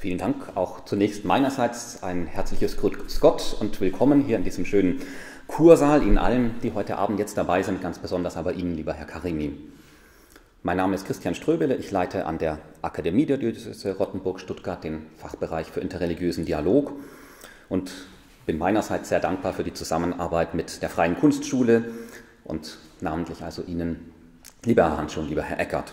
Vielen Dank auch zunächst meinerseits ein herzliches Grüß Gott und willkommen hier in diesem schönen Kursaal, Ihnen allen, die heute Abend jetzt dabei sind, ganz besonders aber Ihnen, lieber Herr Karimi. Mein Name ist Christian Ströbele, ich leite an der Akademie der Diözese Rottenburg-Stuttgart den Fachbereich für interreligiösen Dialog und bin meinerseits sehr dankbar für die Zusammenarbeit mit der Freien Kunstschule und namentlich also Ihnen, lieber Herr Hansch und lieber Herr Eckert.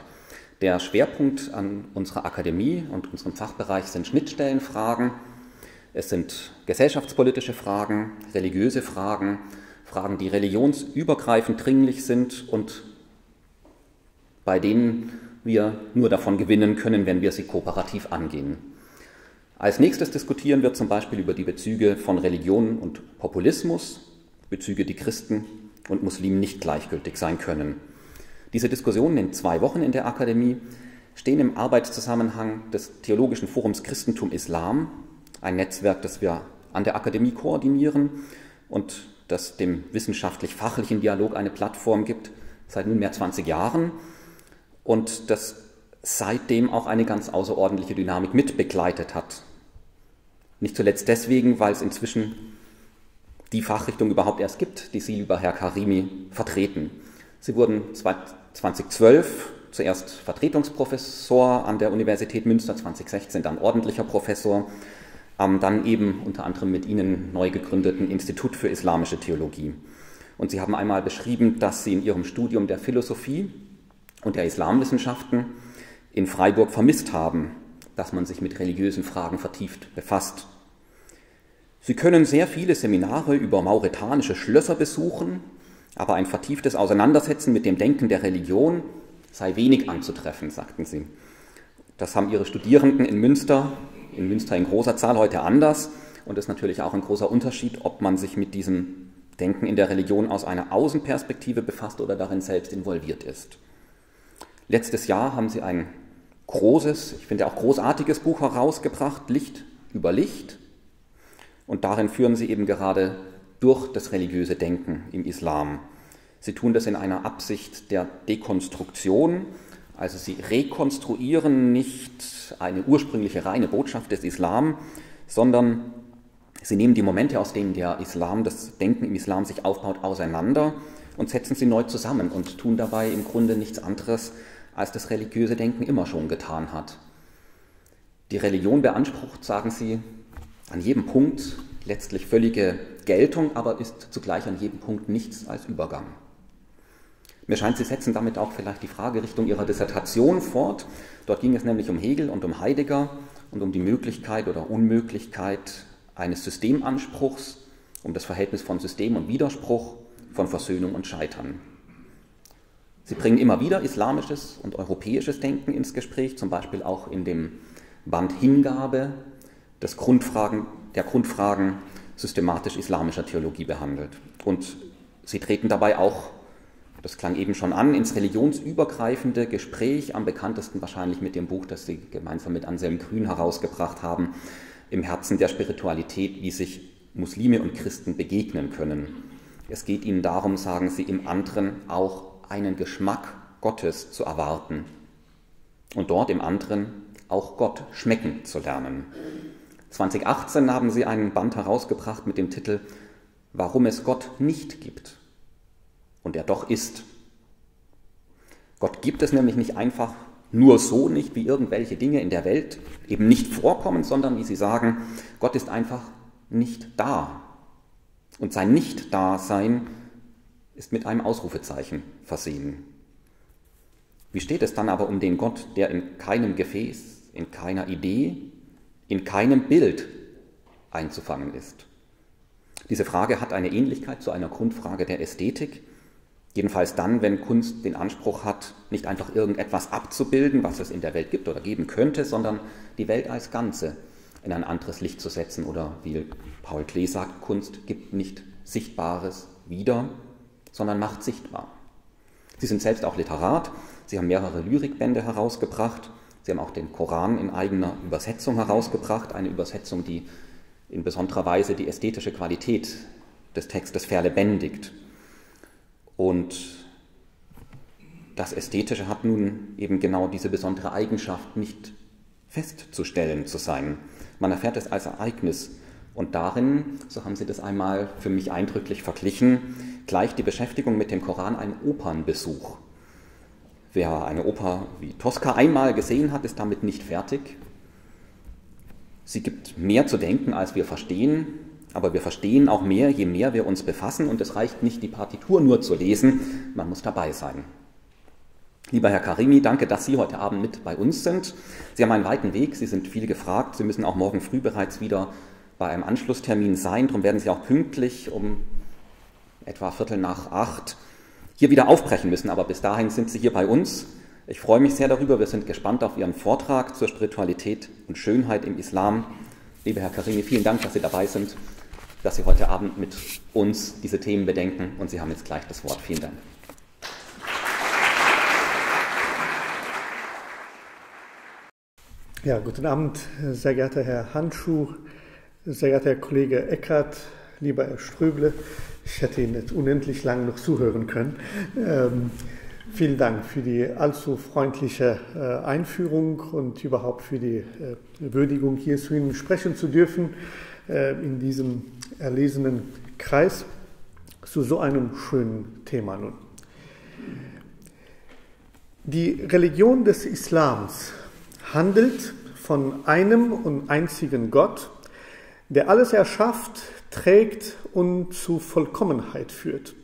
Der Schwerpunkt an unserer Akademie und unserem Fachbereich sind Schnittstellenfragen. Es sind gesellschaftspolitische Fragen, religiöse Fragen, Fragen, die religionsübergreifend dringlich sind und bei denen wir nur davon gewinnen können, wenn wir sie kooperativ angehen. Als nächstes diskutieren wir zum Beispiel über die Bezüge von Religion und Populismus, Bezüge, die Christen und Muslimen nicht gleichgültig sein können. Diese Diskussionen in zwei Wochen in der Akademie stehen im Arbeitszusammenhang des Theologischen Forums Christentum Islam, ein Netzwerk, das wir an der Akademie koordinieren und das dem wissenschaftlich-fachlichen Dialog eine Plattform gibt, seit nunmehr 20 Jahren und das seitdem auch eine ganz außerordentliche Dynamik mitbegleitet hat. Nicht zuletzt deswegen, weil es inzwischen die Fachrichtung überhaupt erst gibt, die Sie, lieber Herr Karimi, vertreten. Sie wurden 2012 zuerst Vertretungsprofessor an der Universität Münster, 2016 dann ordentlicher Professor, am dann eben unter anderem mit Ihnen neu gegründeten Institut für Islamische Theologie. Und Sie haben einmal beschrieben, dass Sie in Ihrem Studium der Philosophie und der Islamwissenschaften in Freiburg vermisst haben, dass man sich mit religiösen Fragen vertieft befasst. Sie können sehr viele Seminare über mauretanische Schlösser besuchen, aber ein vertieftes Auseinandersetzen mit dem Denken der Religion sei wenig anzutreffen, sagten sie. Das haben ihre Studierenden in Münster, in Münster in großer Zahl heute anders und ist natürlich auch ein großer Unterschied, ob man sich mit diesem Denken in der Religion aus einer Außenperspektive befasst oder darin selbst involviert ist. Letztes Jahr haben sie ein großes, ich finde auch großartiges Buch herausgebracht, Licht über Licht. Und darin führen sie eben gerade durch das religiöse Denken im Islam. Sie tun das in einer Absicht der Dekonstruktion, also sie rekonstruieren nicht eine ursprüngliche reine Botschaft des Islam, sondern sie nehmen die Momente, aus denen der Islam, das Denken im Islam sich aufbaut, auseinander und setzen sie neu zusammen und tun dabei im Grunde nichts anderes, als das religiöse Denken immer schon getan hat. Die Religion beansprucht, sagen sie, an jedem Punkt letztlich völlige Geltung, aber ist zugleich an jedem Punkt nichts als Übergang. Mir scheint, Sie setzen damit auch vielleicht die Fragerichtung Ihrer Dissertation fort. Dort ging es nämlich um Hegel und um Heidegger und um die Möglichkeit oder Unmöglichkeit eines Systemanspruchs, um das Verhältnis von System und Widerspruch, von Versöhnung und Scheitern. Sie bringen immer wieder islamisches und europäisches Denken ins Gespräch, zum Beispiel auch in dem Band Hingabe des Grundfragen, der Grundfragen systematisch-islamischer Theologie behandelt. Und sie treten dabei auch, das klang eben schon an, ins religionsübergreifende Gespräch, am bekanntesten wahrscheinlich mit dem Buch, das Sie gemeinsam mit Anselm Grün herausgebracht haben, im Herzen der Spiritualität, wie sich Muslime und Christen begegnen können. Es geht ihnen darum, sagen sie, im anderen auch einen Geschmack Gottes zu erwarten und dort im anderen auch Gott schmecken zu lernen. 2018 haben sie einen Band herausgebracht mit dem Titel Warum es Gott nicht gibt und er doch ist. Gott gibt es nämlich nicht einfach nur so nicht, wie irgendwelche Dinge in der Welt eben nicht vorkommen, sondern wie sie sagen, Gott ist einfach nicht da. Und sein Nicht-Dasein ist mit einem Ausrufezeichen versehen. Wie steht es dann aber um den Gott, der in keinem Gefäß, in keiner Idee, in keinem Bild einzufangen ist? Diese Frage hat eine Ähnlichkeit zu einer Grundfrage der Ästhetik, jedenfalls dann, wenn Kunst den Anspruch hat, nicht einfach irgendetwas abzubilden, was es in der Welt gibt oder geben könnte, sondern die Welt als Ganze in ein anderes Licht zu setzen oder wie Paul Klee sagt, Kunst gibt nicht Sichtbares wieder, sondern macht sichtbar. Sie sind selbst auch Literat, Sie haben mehrere Lyrikbände herausgebracht, Sie haben auch den Koran in eigener Übersetzung herausgebracht, eine Übersetzung, die in besonderer Weise die ästhetische Qualität des Textes verlebendigt. Und das Ästhetische hat nun eben genau diese besondere Eigenschaft, nicht festzustellen zu sein. Man erfährt es als Ereignis. Und darin, so haben Sie das einmal für mich eindrücklich verglichen, gleicht die Beschäftigung mit dem Koran einem Opernbesuch. Wer eine Oper wie Tosca einmal gesehen hat, ist damit nicht fertig. Sie gibt mehr zu denken, als wir verstehen, aber wir verstehen auch mehr, je mehr wir uns befassen und es reicht nicht, die Partitur nur zu lesen, man muss dabei sein. Lieber Herr Karimi, danke, dass Sie heute Abend mit bei uns sind. Sie haben einen weiten Weg, Sie sind viel gefragt, Sie müssen auch morgen früh bereits wieder bei einem Anschlusstermin sein, darum werden Sie auch pünktlich um etwa Viertel nach acht hier wieder aufbrechen müssen, aber bis dahin sind Sie hier bei uns. Ich freue mich sehr darüber, wir sind gespannt auf Ihren Vortrag zur Spiritualität und Schönheit im Islam. Lieber Herr Karimi, vielen Dank, dass Sie dabei sind, dass Sie heute Abend mit uns diese Themen bedenken und Sie haben jetzt gleich das Wort. Vielen Dank. Ja, guten Abend, sehr geehrter Herr Handschuh, sehr geehrter Herr Kollege Eckert, lieber Herr Ströble. Ich hätte Ihnen jetzt unendlich lang noch zuhören können. Ähm, vielen Dank für die allzu freundliche äh, Einführung und überhaupt für die äh, Würdigung, hier zu Ihnen sprechen zu dürfen äh, in diesem erlesenen Kreis zu so einem schönen Thema nun. Die Religion des Islams handelt von einem und einzigen Gott, der alles erschafft, trägt und zu Vollkommenheit führt.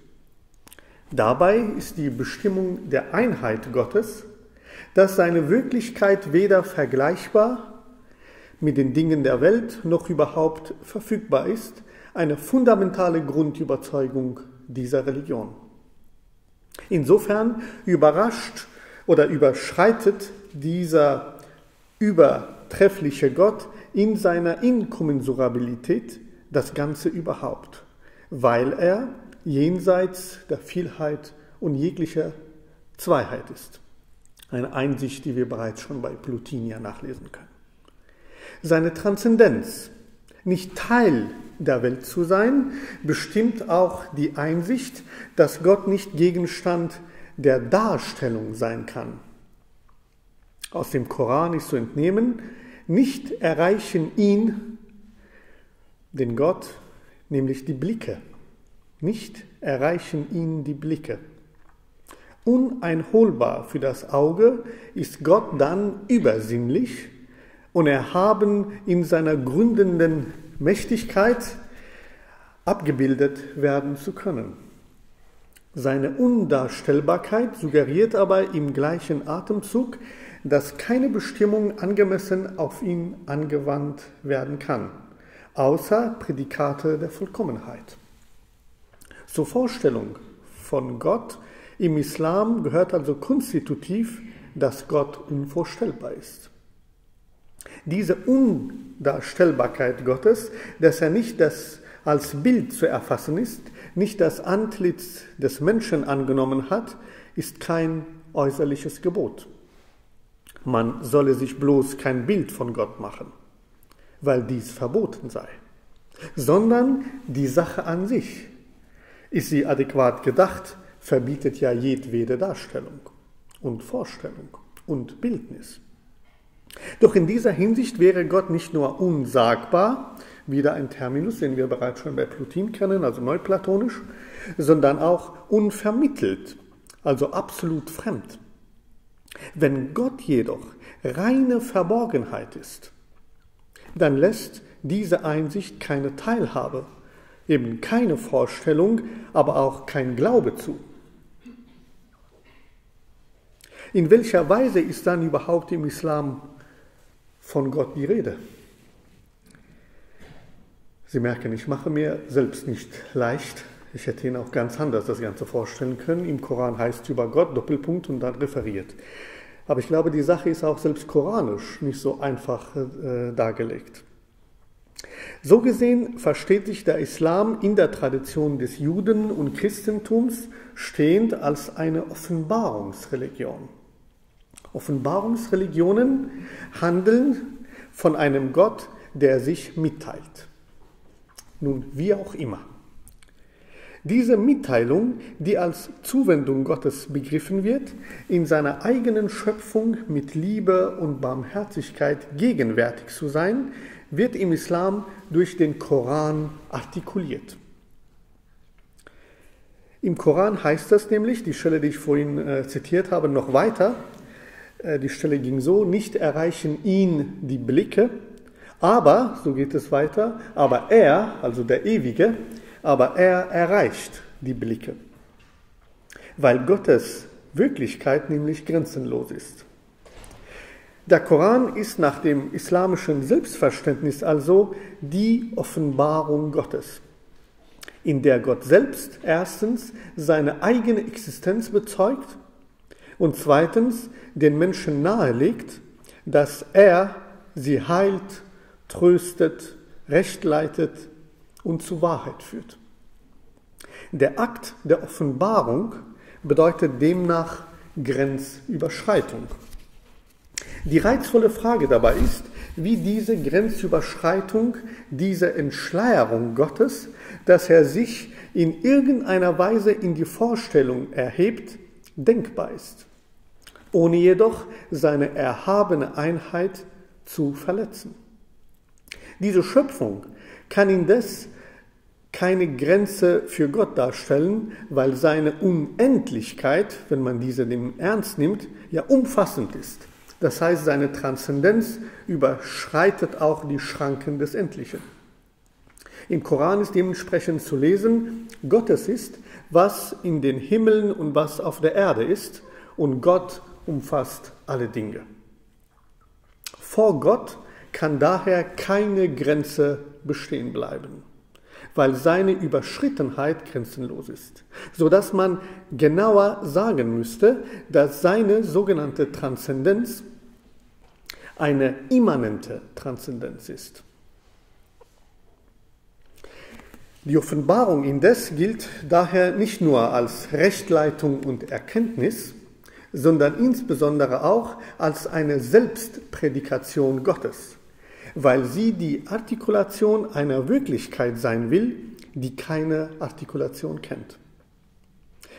Dabei ist die Bestimmung der Einheit Gottes, dass seine Wirklichkeit weder vergleichbar mit den Dingen der Welt noch überhaupt verfügbar ist, eine fundamentale Grundüberzeugung dieser Religion. Insofern überrascht oder überschreitet dieser übertreffliche Gott in seiner Inkommensurabilität das Ganze überhaupt, weil er jenseits der Vielheit und jeglicher Zweiheit ist. Eine Einsicht, die wir bereits schon bei Plutinia nachlesen können. Seine Transzendenz, nicht Teil der Welt zu sein, bestimmt auch die Einsicht, dass Gott nicht Gegenstand der Darstellung sein kann, aus dem Koran ist zu entnehmen, nicht erreichen ihn, den Gott, nämlich die Blicke. Nicht erreichen ihn die Blicke. Uneinholbar für das Auge ist Gott dann übersinnlich und erhaben in seiner gründenden Mächtigkeit abgebildet werden zu können. Seine Undarstellbarkeit suggeriert aber im gleichen Atemzug, dass keine Bestimmung angemessen auf ihn angewandt werden kann, außer Prädikate der Vollkommenheit. Zur Vorstellung von Gott im Islam gehört also konstitutiv, dass Gott unvorstellbar ist. Diese Undarstellbarkeit Gottes, dass er nicht das als Bild zu erfassen ist, nicht das Antlitz des Menschen angenommen hat, ist kein äußerliches Gebot man solle sich bloß kein Bild von Gott machen, weil dies verboten sei, sondern die Sache an sich. Ist sie adäquat gedacht, verbietet ja jedwede Darstellung und Vorstellung und Bildnis. Doch in dieser Hinsicht wäre Gott nicht nur unsagbar, wieder ein Terminus, den wir bereits schon bei Plutin kennen, also neuplatonisch, sondern auch unvermittelt, also absolut fremd. Wenn Gott jedoch reine Verborgenheit ist, dann lässt diese Einsicht keine Teilhabe, eben keine Vorstellung, aber auch kein Glaube zu. In welcher Weise ist dann überhaupt im Islam von Gott die Rede? Sie merken, ich mache mir selbst nicht leicht. Ich hätte Ihnen auch ganz anders das Ganze vorstellen können. Im Koran heißt es über Gott Doppelpunkt und dann referiert. Aber ich glaube, die Sache ist auch selbst koranisch nicht so einfach äh, dargelegt. So gesehen versteht sich der Islam in der Tradition des Juden- und Christentums stehend als eine Offenbarungsreligion. Offenbarungsreligionen handeln von einem Gott, der sich mitteilt. Nun, wie auch immer. Diese Mitteilung, die als Zuwendung Gottes begriffen wird, in seiner eigenen Schöpfung mit Liebe und Barmherzigkeit gegenwärtig zu sein, wird im Islam durch den Koran artikuliert. Im Koran heißt das nämlich, die Stelle, die ich vorhin äh, zitiert habe, noch weiter, äh, die Stelle ging so, nicht erreichen ihn die Blicke, aber, so geht es weiter, aber er, also der Ewige, aber er erreicht die Blicke, weil Gottes Wirklichkeit nämlich grenzenlos ist. Der Koran ist nach dem islamischen Selbstverständnis also die Offenbarung Gottes, in der Gott selbst erstens seine eigene Existenz bezeugt und zweitens den Menschen nahelegt, dass er sie heilt, tröstet, recht leitet und zu Wahrheit führt. Der Akt der Offenbarung bedeutet demnach Grenzüberschreitung. Die reizvolle Frage dabei ist, wie diese Grenzüberschreitung, diese Entschleierung Gottes, dass er sich in irgendeiner Weise in die Vorstellung erhebt, denkbar ist, ohne jedoch seine erhabene Einheit zu verletzen. Diese Schöpfung kann indes keine Grenze für Gott darstellen, weil seine Unendlichkeit, wenn man diese dem ernst nimmt, ja umfassend ist. Das heißt, seine Transzendenz überschreitet auch die Schranken des Endlichen. Im Koran ist dementsprechend zu lesen, Gottes ist, was in den Himmeln und was auf der Erde ist, und Gott umfasst alle Dinge. Vor Gott kann daher keine Grenze bestehen bleiben, weil seine Überschrittenheit grenzenlos ist, so dass man genauer sagen müsste, dass seine sogenannte Transzendenz eine immanente Transzendenz ist. Die Offenbarung indes gilt daher nicht nur als Rechtleitung und Erkenntnis, sondern insbesondere auch als eine Selbstprädikation Gottes weil sie die Artikulation einer Wirklichkeit sein will, die keine Artikulation kennt.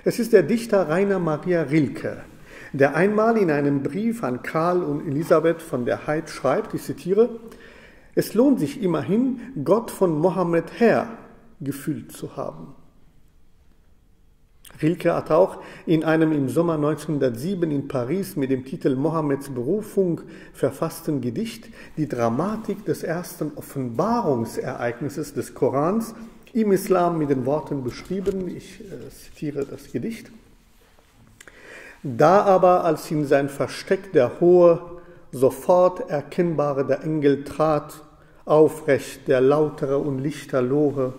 Es ist der Dichter Rainer Maria Rilke, der einmal in einem Brief an Karl und Elisabeth von der Heid schreibt, ich zitiere, es lohnt sich immerhin, Gott von Mohammed her gefühlt zu haben. Rilke hat auch in einem im Sommer 1907 in Paris mit dem Titel Mohammeds Berufung verfassten Gedicht die Dramatik des ersten Offenbarungsereignisses des Korans im Islam mit den Worten beschrieben. Ich äh, zitiere das Gedicht. Da aber, als in sein Versteck der hohe, sofort erkennbare der Engel trat, aufrecht der lautere und lichterlohe,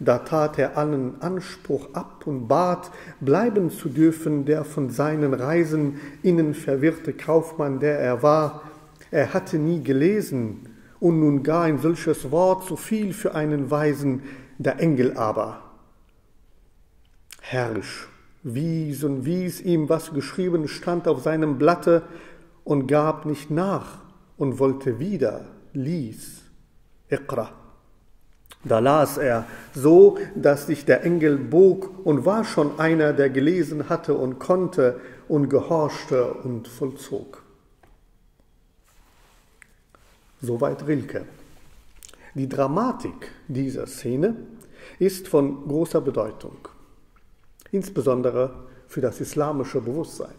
da tat er allen Anspruch ab und bat, bleiben zu dürfen, der von seinen Reisen innen verwirrte Kaufmann, der er war. Er hatte nie gelesen und nun gar ein solches Wort so viel für einen Weisen, der Engel aber. Herrsch, wies und wies ihm, was geschrieben stand auf seinem Blatte und gab nicht nach und wollte wieder, ließ. Iqra. Da las er so, dass sich der Engel bog und war schon einer, der gelesen hatte und konnte und gehorchte und vollzog. Soweit Rilke. Die Dramatik dieser Szene ist von großer Bedeutung, insbesondere für das islamische Bewusstsein.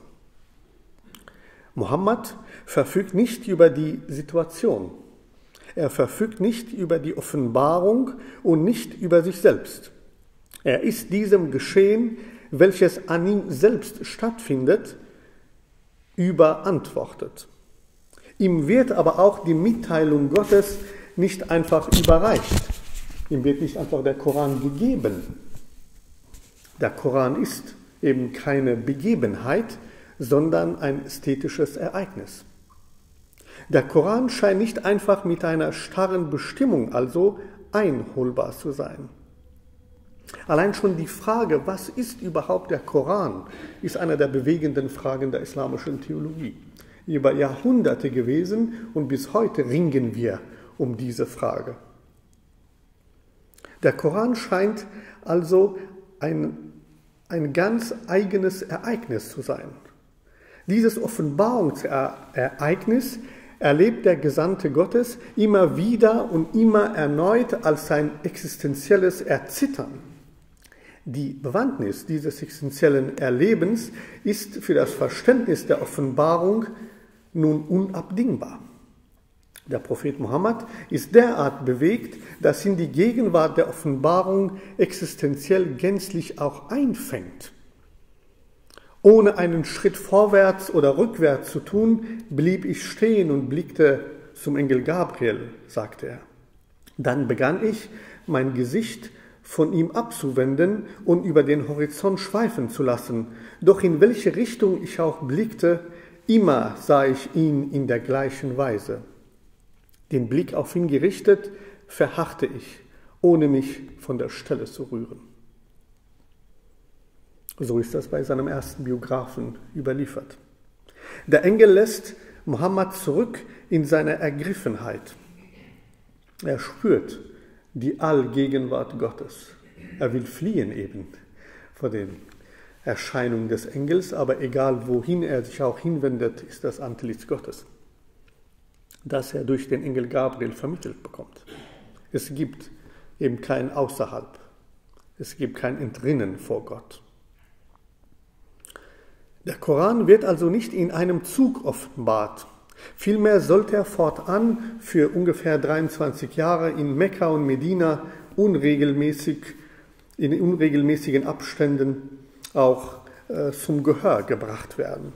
Mohammed verfügt nicht über die Situation, er verfügt nicht über die Offenbarung und nicht über sich selbst. Er ist diesem Geschehen, welches an ihm selbst stattfindet, überantwortet. Ihm wird aber auch die Mitteilung Gottes nicht einfach überreicht. Ihm wird nicht einfach der Koran gegeben. Der Koran ist eben keine Begebenheit, sondern ein ästhetisches Ereignis. Der Koran scheint nicht einfach mit einer starren Bestimmung, also einholbar zu sein. Allein schon die Frage, was ist überhaupt der Koran, ist eine der bewegenden Fragen der islamischen Theologie. Über Jahrhunderte gewesen und bis heute ringen wir um diese Frage. Der Koran scheint also ein, ein ganz eigenes Ereignis zu sein. Dieses Offenbarungsereignis erlebt der Gesandte Gottes immer wieder und immer erneut als sein existenzielles Erzittern. Die Bewandtnis dieses existenziellen Erlebens ist für das Verständnis der Offenbarung nun unabdingbar. Der Prophet Mohammed ist derart bewegt, dass ihn die Gegenwart der Offenbarung existenziell gänzlich auch einfängt. Ohne einen Schritt vorwärts oder rückwärts zu tun, blieb ich stehen und blickte zum Engel Gabriel, sagte er. Dann begann ich, mein Gesicht von ihm abzuwenden und über den Horizont schweifen zu lassen. Doch in welche Richtung ich auch blickte, immer sah ich ihn in der gleichen Weise. Den Blick auf ihn gerichtet, verharrte ich, ohne mich von der Stelle zu rühren. So ist das bei seinem ersten Biografen überliefert. Der Engel lässt Mohammed zurück in seine Ergriffenheit. Er spürt die Allgegenwart Gottes. Er will fliehen eben vor den Erscheinungen des Engels, aber egal wohin er sich auch hinwendet, ist das Antlitz Gottes das er durch den Engel Gabriel vermittelt bekommt. Es gibt eben kein Außerhalb. Es gibt kein Entrinnen vor Gott. Der Koran wird also nicht in einem Zug offenbart. Vielmehr sollte er fortan für ungefähr 23 Jahre in Mekka und Medina unregelmäßig, in unregelmäßigen Abständen auch äh, zum Gehör gebracht werden.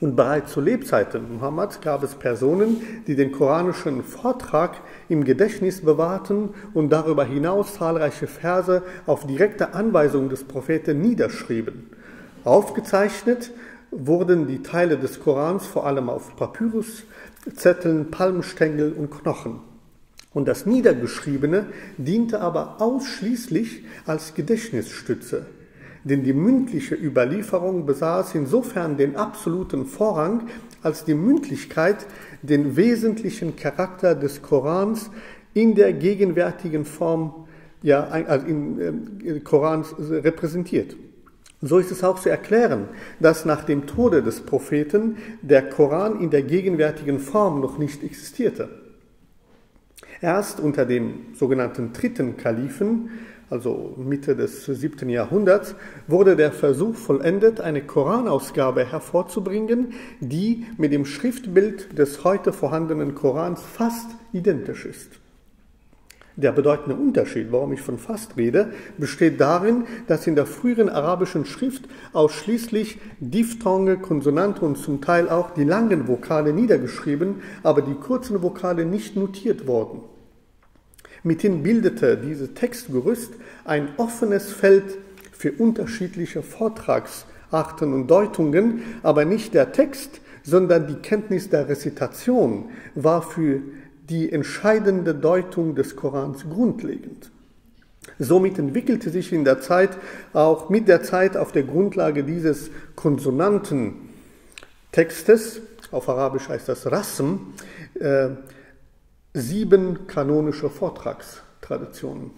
Und bereits zu Lebzeiten Muhammads gab es Personen, die den koranischen Vortrag im Gedächtnis bewahrten und darüber hinaus zahlreiche Verse auf direkte Anweisung des Propheten niederschrieben. Aufgezeichnet wurden die Teile des Korans vor allem auf Papyrus, Zetteln, Palmstängel und Knochen. Und das Niedergeschriebene diente aber ausschließlich als Gedächtnisstütze denn die mündliche Überlieferung besaß insofern den absoluten Vorrang, als die Mündlichkeit den wesentlichen Charakter des Korans in der gegenwärtigen Form ja, also in, äh, Korans repräsentiert. So ist es auch zu erklären, dass nach dem Tode des Propheten der Koran in der gegenwärtigen Form noch nicht existierte. Erst unter dem sogenannten dritten Kalifen also Mitte des siebten Jahrhunderts, wurde der Versuch vollendet, eine Koranausgabe hervorzubringen, die mit dem Schriftbild des heute vorhandenen Korans fast identisch ist. Der bedeutende Unterschied, warum ich von fast rede, besteht darin, dass in der früheren arabischen Schrift ausschließlich Diphthonge, Konsonante und zum Teil auch die langen Vokale niedergeschrieben, aber die kurzen Vokale nicht notiert wurden. Mithin bildete dieses Textgerüst ein offenes Feld für unterschiedliche Vortragsarten und Deutungen, aber nicht der Text, sondern die Kenntnis der Rezitation war für die entscheidende Deutung des Korans grundlegend. Somit entwickelte sich in der Zeit auch mit der Zeit auf der Grundlage dieses Konsonantentextes, auf Arabisch heißt das Rasm, äh, sieben kanonische Vortragstraditionen.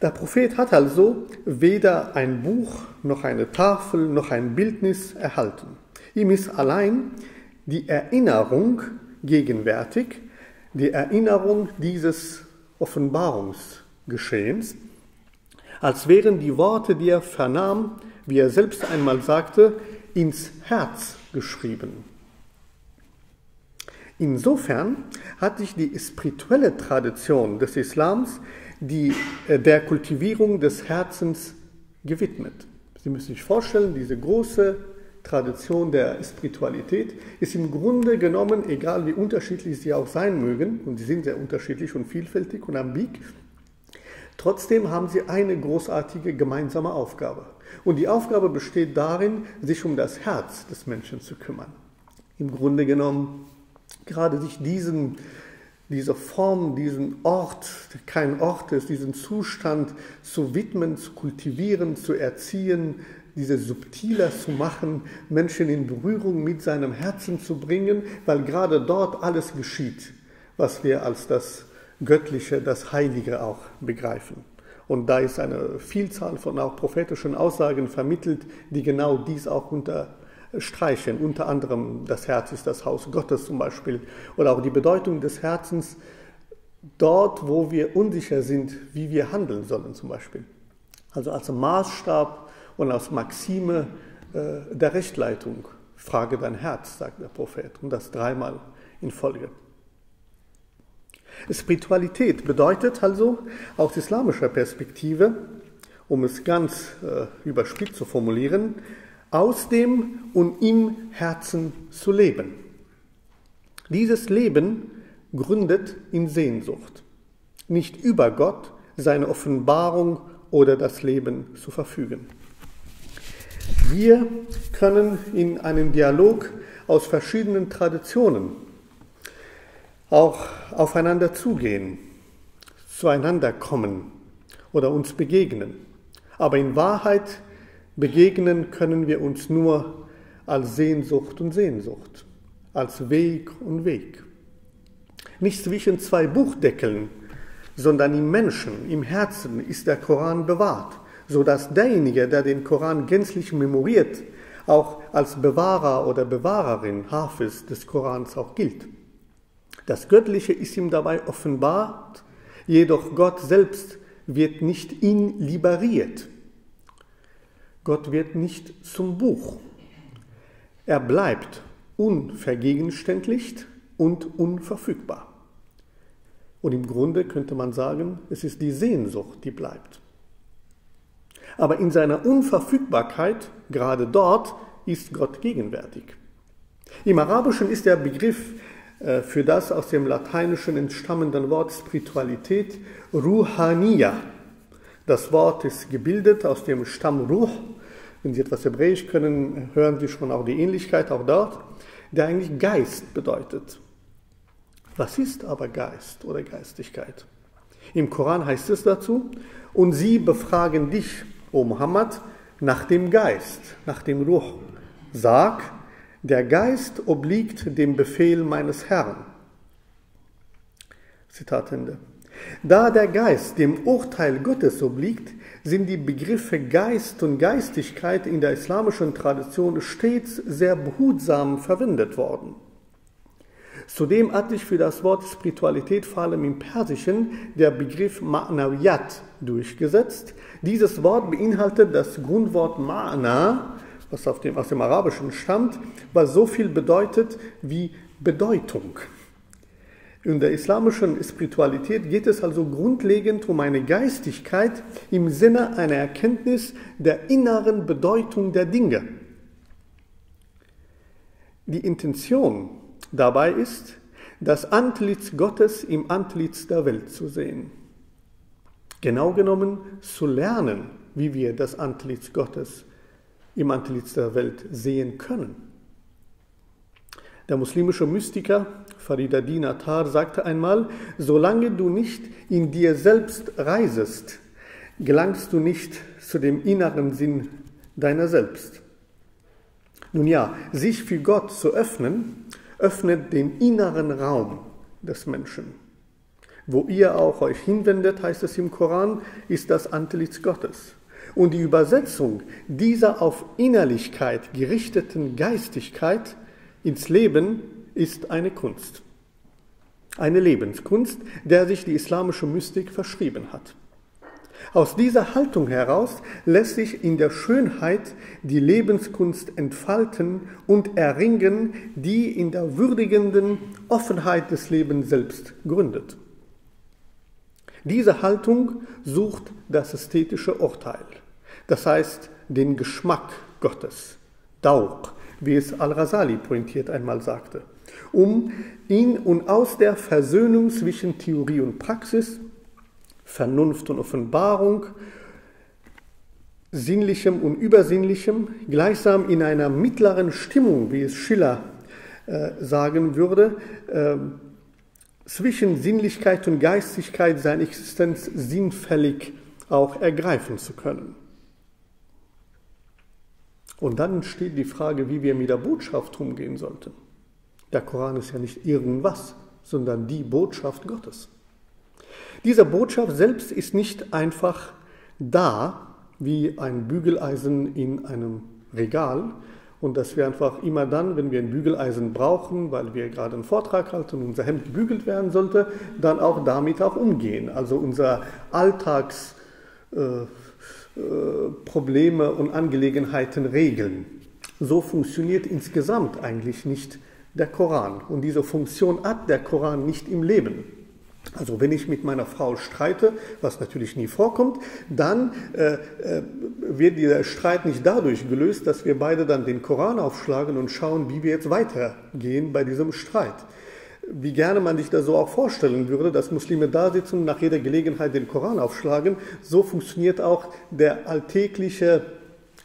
Der Prophet hat also weder ein Buch noch eine Tafel noch ein Bildnis erhalten. Ihm ist allein die Erinnerung gegenwärtig, die Erinnerung dieses Offenbarungsgeschehens, als wären die Worte, die er vernahm, wie er selbst einmal sagte, ins Herz geschrieben. Insofern hat sich die spirituelle Tradition des Islams die, äh, der Kultivierung des Herzens gewidmet. Sie müssen sich vorstellen, diese große Tradition der Spiritualität ist im Grunde genommen, egal wie unterschiedlich sie auch sein mögen, und sie sind sehr unterschiedlich und vielfältig und ambig, trotzdem haben sie eine großartige gemeinsame Aufgabe. Und die Aufgabe besteht darin, sich um das Herz des Menschen zu kümmern. Im Grunde genommen gerade sich diesen, dieser Form, diesen Ort, der kein Ort ist, diesen Zustand zu widmen, zu kultivieren, zu erziehen, diese subtiler zu machen, Menschen in Berührung mit seinem Herzen zu bringen, weil gerade dort alles geschieht, was wir als das Göttliche, das Heilige auch begreifen. Und da ist eine Vielzahl von auch prophetischen Aussagen vermittelt, die genau dies auch unterstreichen. Unter anderem das Herz ist das Haus Gottes zum Beispiel oder auch die Bedeutung des Herzens dort, wo wir unsicher sind, wie wir handeln sollen zum Beispiel. Also als Maßstab und als Maxime äh, der Rechtleitung. Frage dein Herz, sagt der Prophet, und das dreimal in Folge. Spiritualität bedeutet also aus islamischer Perspektive, um es ganz äh, überspitzt zu formulieren, aus dem und im Herzen zu leben. Dieses Leben gründet in Sehnsucht, nicht über Gott, seine Offenbarung oder das Leben zu verfügen. Wir können in einem Dialog aus verschiedenen Traditionen auch aufeinander zugehen, zueinander kommen oder uns begegnen. Aber in Wahrheit begegnen können wir uns nur als Sehnsucht und Sehnsucht, als Weg und Weg. Nicht zwischen zwei Buchdeckeln, sondern im Menschen, im Herzen ist der Koran bewahrt, so dass derjenige, der den Koran gänzlich memoriert, auch als Bewahrer oder Bewahrerin, Hafiz des Korans auch gilt. Das Göttliche ist ihm dabei offenbart, jedoch Gott selbst wird nicht ihn liberiert. Gott wird nicht zum Buch. Er bleibt unvergegenständlicht und unverfügbar. Und im Grunde könnte man sagen, es ist die Sehnsucht, die bleibt. Aber in seiner Unverfügbarkeit, gerade dort, ist Gott gegenwärtig. Im Arabischen ist der Begriff äh, für das aus dem Lateinischen entstammenden Wort Spiritualität Ruhania. Das Wort ist gebildet aus dem Stamm Ruh. Wenn Sie etwas Hebräisch können, hören Sie schon auch die Ähnlichkeit auch dort, der eigentlich Geist bedeutet. Was ist aber Geist oder Geistigkeit? Im Koran heißt es dazu, und sie befragen dich, o Muhammad, nach dem Geist, nach dem Ruh. Sag, der Geist obliegt dem Befehl meines Herrn. Zitat Ende. Da der Geist dem Urteil Gottes obliegt, sind die Begriffe Geist und Geistigkeit in der islamischen Tradition stets sehr behutsam verwendet worden. Zudem hat sich für das Wort Spiritualität vor allem im Persischen der Begriff Ma'nawiyat durchgesetzt. Dieses Wort beinhaltet das Grundwort Ma'na, was dem, aus dem Arabischen stammt, was so viel bedeutet wie Bedeutung. In der islamischen Spiritualität geht es also grundlegend um eine Geistigkeit im Sinne einer Erkenntnis der inneren Bedeutung der Dinge. Die Intention dabei ist, das Antlitz Gottes im Antlitz der Welt zu sehen. Genau genommen zu lernen, wie wir das Antlitz Gottes im Antlitz der Welt sehen können. Der muslimische Mystiker Farida Din Attar sagte einmal, solange du nicht in dir selbst reisest, gelangst du nicht zu dem inneren Sinn deiner selbst. Nun ja, sich für Gott zu öffnen, öffnet den inneren Raum des Menschen. Wo ihr auch euch hinwendet, heißt es im Koran, ist das Antlitz Gottes. Und die Übersetzung dieser auf Innerlichkeit gerichteten Geistigkeit ins Leben ist eine Kunst. Eine Lebenskunst, der sich die islamische Mystik verschrieben hat. Aus dieser Haltung heraus lässt sich in der Schönheit die Lebenskunst entfalten und erringen, die in der würdigenden Offenheit des Lebens selbst gründet. Diese Haltung sucht das ästhetische Urteil, das heißt den Geschmack Gottes, Dauq, wie es Al-Rasali pointiert einmal sagte, um in und aus der Versöhnung zwischen Theorie und Praxis, Vernunft und Offenbarung, Sinnlichem und Übersinnlichem, gleichsam in einer mittleren Stimmung, wie es Schiller äh, sagen würde, äh, zwischen Sinnlichkeit und Geistigkeit seine Existenz sinnfällig auch ergreifen zu können. Und dann steht die Frage, wie wir mit der Botschaft umgehen sollten. Der Koran ist ja nicht irgendwas, sondern die Botschaft Gottes. Diese Botschaft selbst ist nicht einfach da wie ein Bügeleisen in einem Regal und dass wir einfach immer dann, wenn wir ein Bügeleisen brauchen, weil wir gerade einen Vortrag halten und unser Hemd gebügelt werden sollte, dann auch damit auch umgehen. Also unser Alltagsprobleme äh, äh, und Angelegenheiten regeln. So funktioniert insgesamt eigentlich nicht der Koran. Und diese Funktion hat der Koran nicht im Leben. Also wenn ich mit meiner Frau streite, was natürlich nie vorkommt, dann äh, äh, wird dieser Streit nicht dadurch gelöst, dass wir beide dann den Koran aufschlagen und schauen, wie wir jetzt weitergehen bei diesem Streit. Wie gerne man sich das so auch vorstellen würde, dass Muslime da sitzen und nach jeder Gelegenheit den Koran aufschlagen, so funktioniert auch der alltägliche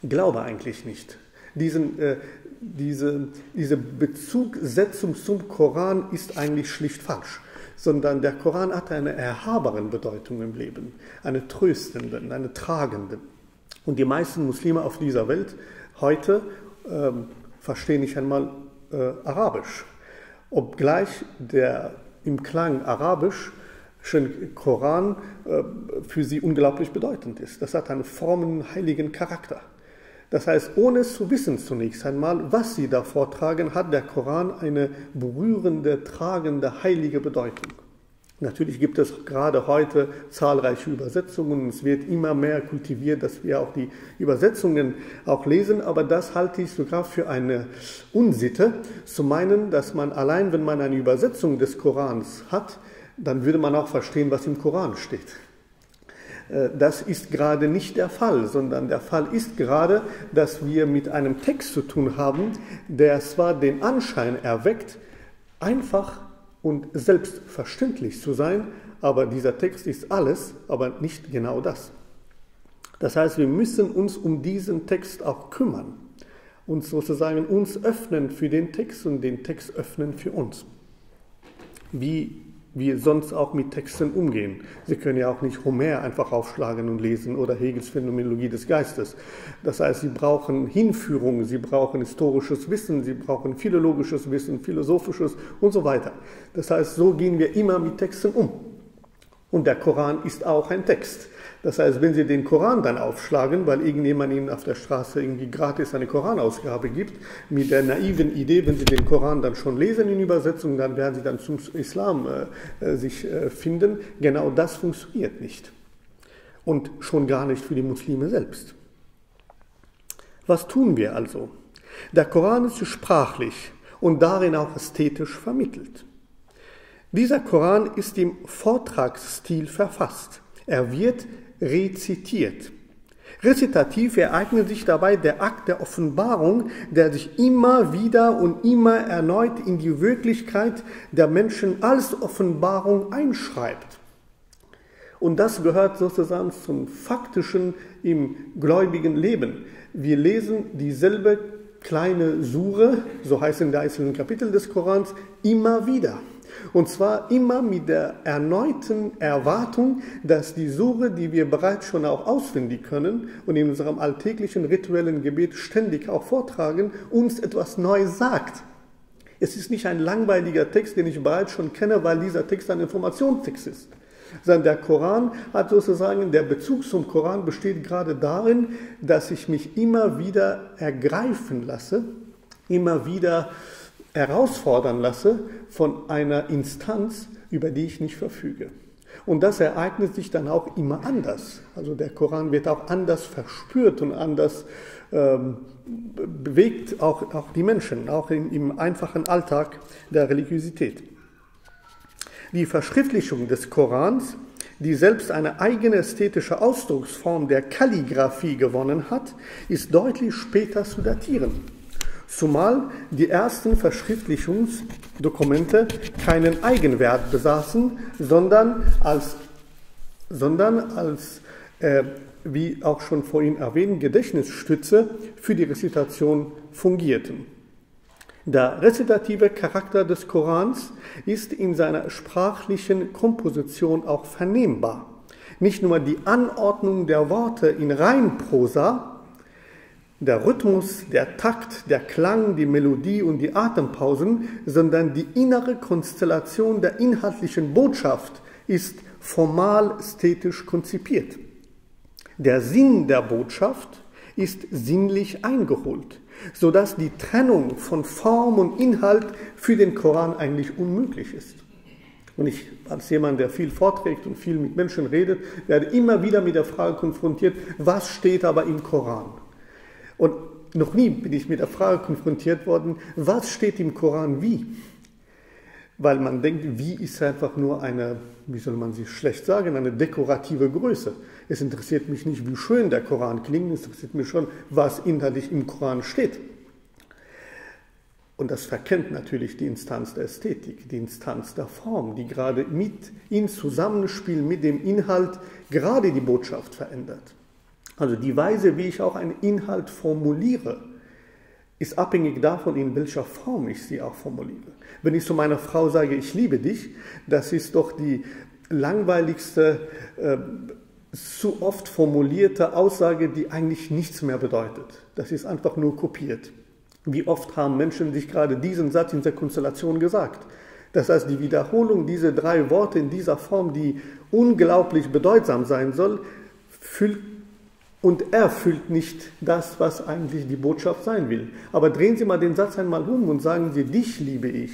Glaube eigentlich nicht. Diesen, äh, diese, diese Bezugsetzung zum Koran ist eigentlich schlicht falsch sondern der Koran hat eine erhabere Bedeutung im Leben, eine tröstende, eine tragende. Und die meisten Muslime auf dieser Welt heute ähm, verstehen nicht einmal äh, Arabisch, obgleich der im Klang Arabisch schon Koran äh, für sie unglaublich bedeutend ist. Das hat einen frommen, heiligen Charakter. Das heißt, ohne es zu wissen zunächst einmal, was sie da vortragen, hat der Koran eine berührende, tragende, heilige Bedeutung. Natürlich gibt es gerade heute zahlreiche Übersetzungen. Es wird immer mehr kultiviert, dass wir auch die Übersetzungen auch lesen. Aber das halte ich sogar für eine Unsitte, zu meinen, dass man allein, wenn man eine Übersetzung des Korans hat, dann würde man auch verstehen, was im Koran steht. Äh, das ist gerade nicht der Fall, sondern der Fall ist gerade, dass wir mit einem Text zu tun haben, der zwar den Anschein erweckt, einfach und selbstverständlich zu sein, aber dieser Text ist alles, aber nicht genau das. Das heißt, wir müssen uns um diesen Text auch kümmern, und sozusagen uns öffnen für den Text und den Text öffnen für uns. Wie wir sonst auch mit Texten umgehen. Sie können ja auch nicht Homer einfach aufschlagen und lesen oder Hegels Phänomenologie des Geistes. Das heißt, Sie brauchen Hinführung, Sie brauchen historisches Wissen, Sie brauchen philologisches Wissen, philosophisches und so weiter. Das heißt, so gehen wir immer mit Texten um. Und der Koran ist auch ein Text. Das heißt, wenn Sie den Koran dann aufschlagen, weil irgendjemand Ihnen auf der Straße irgendwie gratis eine Koranausgabe gibt, mit der naiven Idee, wenn Sie den Koran dann schon lesen in Übersetzung, dann werden Sie dann zum Islam äh, äh, sich äh, finden. Genau das funktioniert nicht. Und schon gar nicht für die Muslime selbst. Was tun wir also? Der Koran ist sprachlich und darin auch ästhetisch vermittelt. Dieser Koran ist im Vortragsstil verfasst. Er wird rezitiert. Rezitativ ereignet sich dabei der Akt der Offenbarung, der sich immer wieder und immer erneut in die Wirklichkeit der Menschen als Offenbarung einschreibt. Und das gehört sozusagen zum faktischen im gläubigen Leben. Wir lesen dieselbe kleine Sure, so heißt in der einzelnen Kapitel des Korans, immer wieder. Und zwar immer mit der erneuten Erwartung, dass die Sure, die wir bereits schon auch auswendig können und in unserem alltäglichen rituellen Gebet ständig auch vortragen, uns etwas Neues sagt. Es ist nicht ein langweiliger Text, den ich bereits schon kenne, weil dieser Text ein Informationstext ist. Sondern der Koran hat sozusagen, der Bezug zum Koran besteht gerade darin, dass ich mich immer wieder ergreifen lasse, immer wieder herausfordern lasse von einer Instanz, über die ich nicht verfüge. Und das ereignet sich dann auch immer anders. Also der Koran wird auch anders verspürt und anders ähm, bewegt auch, auch die Menschen, auch in, im einfachen Alltag der Religiosität. Die Verschriftlichung des Korans, die selbst eine eigene ästhetische Ausdrucksform der Kalligraphie gewonnen hat, ist deutlich später zu datieren zumal die ersten Verschriftlichungsdokumente keinen Eigenwert besaßen, sondern als, sondern als äh, wie auch schon vorhin erwähnt, Gedächtnisstütze für die Rezitation fungierten. Der rezitative Charakter des Korans ist in seiner sprachlichen Komposition auch vernehmbar. Nicht nur die Anordnung der Worte in Reinprosa, der Rhythmus, der Takt, der Klang, die Melodie und die Atempausen, sondern die innere Konstellation der inhaltlichen Botschaft ist formal ästhetisch konzipiert. Der Sinn der Botschaft ist sinnlich eingeholt, sodass die Trennung von Form und Inhalt für den Koran eigentlich unmöglich ist. Und ich als jemand, der viel vorträgt und viel mit Menschen redet, werde immer wieder mit der Frage konfrontiert, was steht aber im Koran? Und noch nie bin ich mit der Frage konfrontiert worden, was steht im Koran wie? Weil man denkt, wie ist einfach nur eine, wie soll man sich schlecht sagen, eine dekorative Größe. Es interessiert mich nicht, wie schön der Koran klingt, es interessiert mich schon, was inhaltlich im Koran steht. Und das verkennt natürlich die Instanz der Ästhetik, die Instanz der Form, die gerade mit in Zusammenspiel mit dem Inhalt gerade die Botschaft verändert. Also die Weise, wie ich auch einen Inhalt formuliere, ist abhängig davon, in welcher Form ich sie auch formuliere. Wenn ich zu meiner Frau sage, ich liebe dich, das ist doch die langweiligste, äh, zu oft formulierte Aussage, die eigentlich nichts mehr bedeutet. Das ist einfach nur kopiert. Wie oft haben Menschen sich gerade diesen Satz in der Konstellation gesagt? Das heißt, die Wiederholung dieser drei Worte in dieser Form, die unglaublich bedeutsam sein soll, füllt und erfüllt nicht das, was eigentlich die Botschaft sein will. Aber drehen Sie mal den Satz einmal um und sagen Sie, dich liebe ich.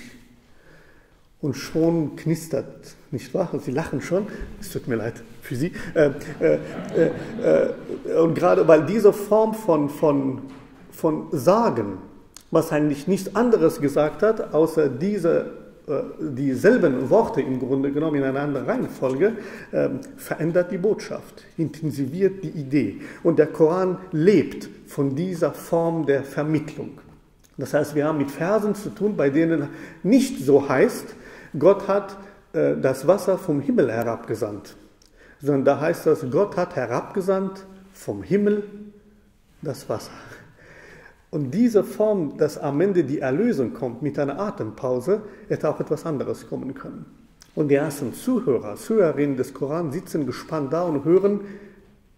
Und schon knistert, nicht wahr? Sie lachen schon. Es tut mir leid für Sie. Äh, äh, äh, und gerade weil diese Form von, von, von Sagen, was eigentlich nichts anderes gesagt hat, außer diese äh, dieselben Worte im Grunde genommen in einer anderen Reihenfolge, ähm, verändert die Botschaft, intensiviert die Idee. Und der Koran lebt von dieser Form der Vermittlung. Das heißt, wir haben mit Versen zu tun, bei denen nicht so heißt, Gott hat äh, das Wasser vom Himmel herabgesandt, sondern da heißt das, Gott hat herabgesandt vom Himmel das Wasser. Und diese Form, dass am Ende die Erlösung kommt mit einer Atempause, hätte auch etwas anderes kommen können. Und die ersten Zuhörer, Zuhörerinnen des Koran sitzen gespannt da und hören,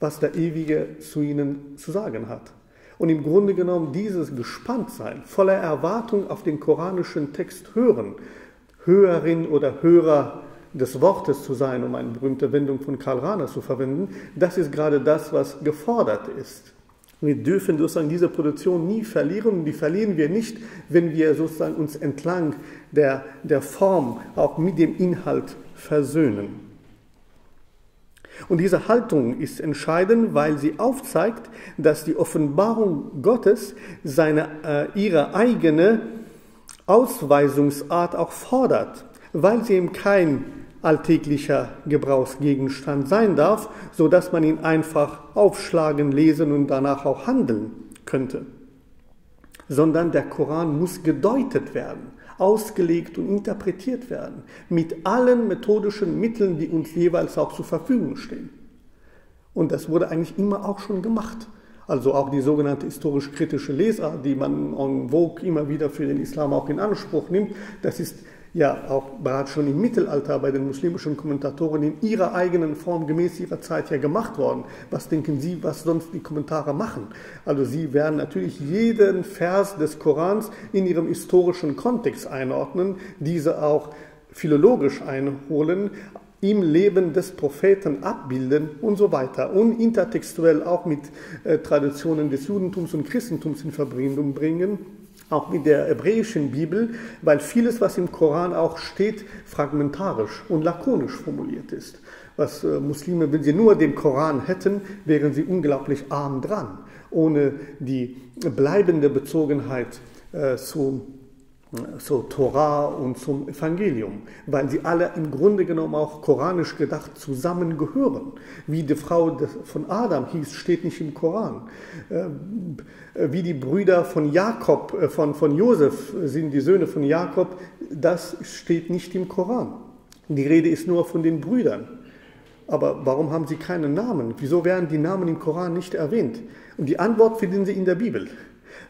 was der Ewige zu ihnen zu sagen hat. Und im Grunde genommen dieses Gespanntsein, voller Erwartung auf den koranischen Text hören, Hörerin oder Hörer des Wortes zu sein, um eine berühmte Wendung von Karl Rahner zu verwenden, das ist gerade das, was gefordert ist. Wir dürfen sozusagen diese Produktion nie verlieren und die verlieren wir nicht, wenn wir sozusagen uns entlang der, der Form auch mit dem Inhalt versöhnen. Und diese Haltung ist entscheidend, weil sie aufzeigt, dass die Offenbarung Gottes seine, äh, ihre eigene Ausweisungsart auch fordert, weil sie eben kein alltäglicher Gebrauchsgegenstand sein darf, so dass man ihn einfach aufschlagen, lesen und danach auch handeln könnte. Sondern der Koran muss gedeutet werden, ausgelegt und interpretiert werden, mit allen methodischen Mitteln, die uns jeweils auch zur Verfügung stehen. Und das wurde eigentlich immer auch schon gemacht. Also auch die sogenannte historisch-kritische Lesart, die man en vogue immer wieder für den Islam auch in Anspruch nimmt, das ist ja auch bereits schon im Mittelalter bei den muslimischen Kommentatoren in ihrer eigenen Form gemäß ihrer Zeit ja gemacht worden. Was denken Sie, was sonst die Kommentare machen? Also sie werden natürlich jeden Vers des Korans in ihrem historischen Kontext einordnen, diese auch philologisch einholen, im Leben des Propheten abbilden und so weiter und intertextuell auch mit äh, Traditionen des Judentums und Christentums in Verbindung bringen auch mit der hebräischen Bibel, weil vieles, was im Koran auch steht, fragmentarisch und lakonisch formuliert ist. Was äh, Muslime, wenn sie nur den Koran hätten, wären sie unglaublich arm dran, ohne die bleibende Bezogenheit äh, zu zur Torah und zum Evangelium, weil sie alle im Grunde genommen auch koranisch gedacht zusammengehören. Wie die Frau von Adam hieß, steht nicht im Koran. Äh, wie die Brüder von Jakob, äh, von, von Josef sind die Söhne von Jakob, das steht nicht im Koran. Die Rede ist nur von den Brüdern. Aber warum haben sie keinen Namen? Wieso werden die Namen im Koran nicht erwähnt? Und die Antwort finden sie in der Bibel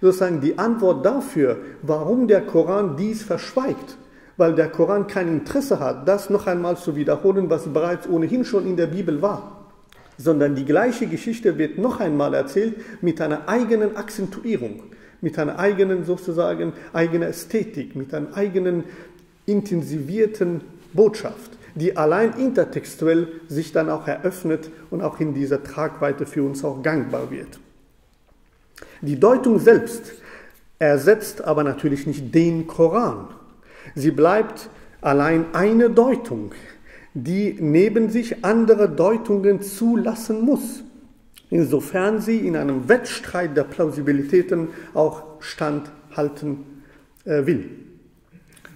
sozusagen die Antwort dafür, warum der Koran dies verschweigt, weil der Koran kein Interesse hat, das noch einmal zu wiederholen, was bereits ohnehin schon in der Bibel war, sondern die gleiche Geschichte wird noch einmal erzählt mit einer eigenen Akzentuierung, mit einer eigenen sozusagen eigenen Ästhetik, mit einer eigenen intensivierten Botschaft. die allein intertextuell sich dann auch eröffnet und auch in dieser Tragweite für uns auch gangbar wird. Die Deutung selbst ersetzt aber natürlich nicht den Koran. Sie bleibt allein eine Deutung, die neben sich andere Deutungen zulassen muss, insofern sie in einem Wettstreit der Plausibilitäten auch standhalten äh, will.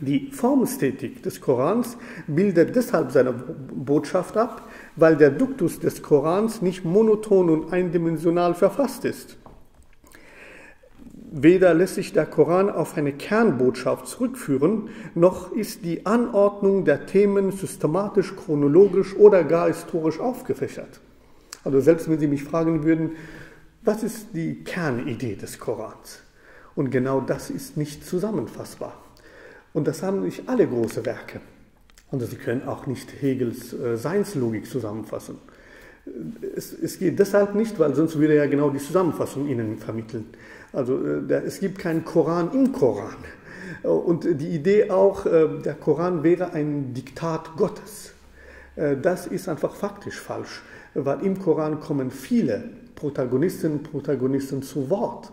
Die Formästhetik des Korans bildet deshalb seine Botschaft ab, weil der Duktus des Korans nicht monoton und eindimensional verfasst ist. Weder lässt sich der Koran auf eine Kernbotschaft zurückführen, noch ist die Anordnung der Themen systematisch, chronologisch oder gar historisch aufgefächert. Also selbst wenn Sie mich fragen würden, was ist die Kernidee des Korans? Und genau das ist nicht zusammenfassbar. Und das haben nicht alle große Werke. Und Sie können auch nicht Hegels äh, Seinslogik zusammenfassen. Es, es, geht deshalb nicht, weil sonst würde er ja genau die Zusammenfassung Ihnen vermitteln. Also äh, es gibt keinen Koran im Koran. Und die Idee auch, äh, der Koran wäre ein Diktat Gottes. Äh, das ist einfach faktisch falsch, weil im Koran kommen viele Protagonistinnen und Protagonisten zu Wort.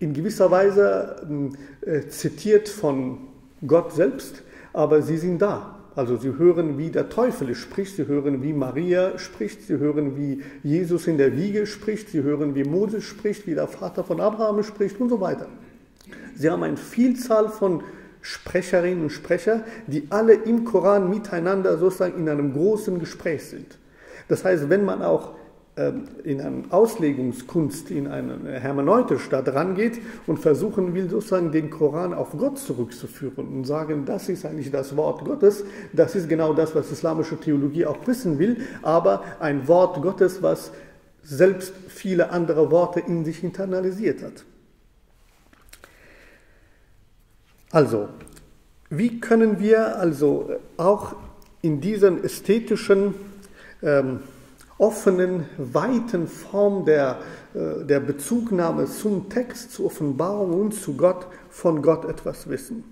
In gewisser Weise zitiert von Gott selbst, aber sie sind da. Also sie hören, wie der Teufel spricht, sie hören, wie Maria spricht, sie hören, wie Jesus in der Wiege spricht, sie hören, wie Moses spricht, wie der Vater von Abraham spricht und so weiter. Sie haben eine Vielzahl von Sprecherinnen und Sprecher, die alle im Koran miteinander sozusagen in einem großen Gespräch sind. Das heißt, wenn man auch in einer Auslegungskunst, in eine Hermeneutisch da dran geht und versuchen will, sozusagen den Koran auf Gott zurückzuführen und sagen, das ist eigentlich das Wort Gottes, das ist genau das, was islamische Theologie auch wissen will, aber ein Wort Gottes, was selbst viele andere Worte in sich internalisiert hat. Also, wie können wir also auch in diesen ästhetischen ähm, offenen, weiten Form der, äh, der Bezugnahme zum Text, zur Offenbarung und zu Gott, von Gott etwas wissen.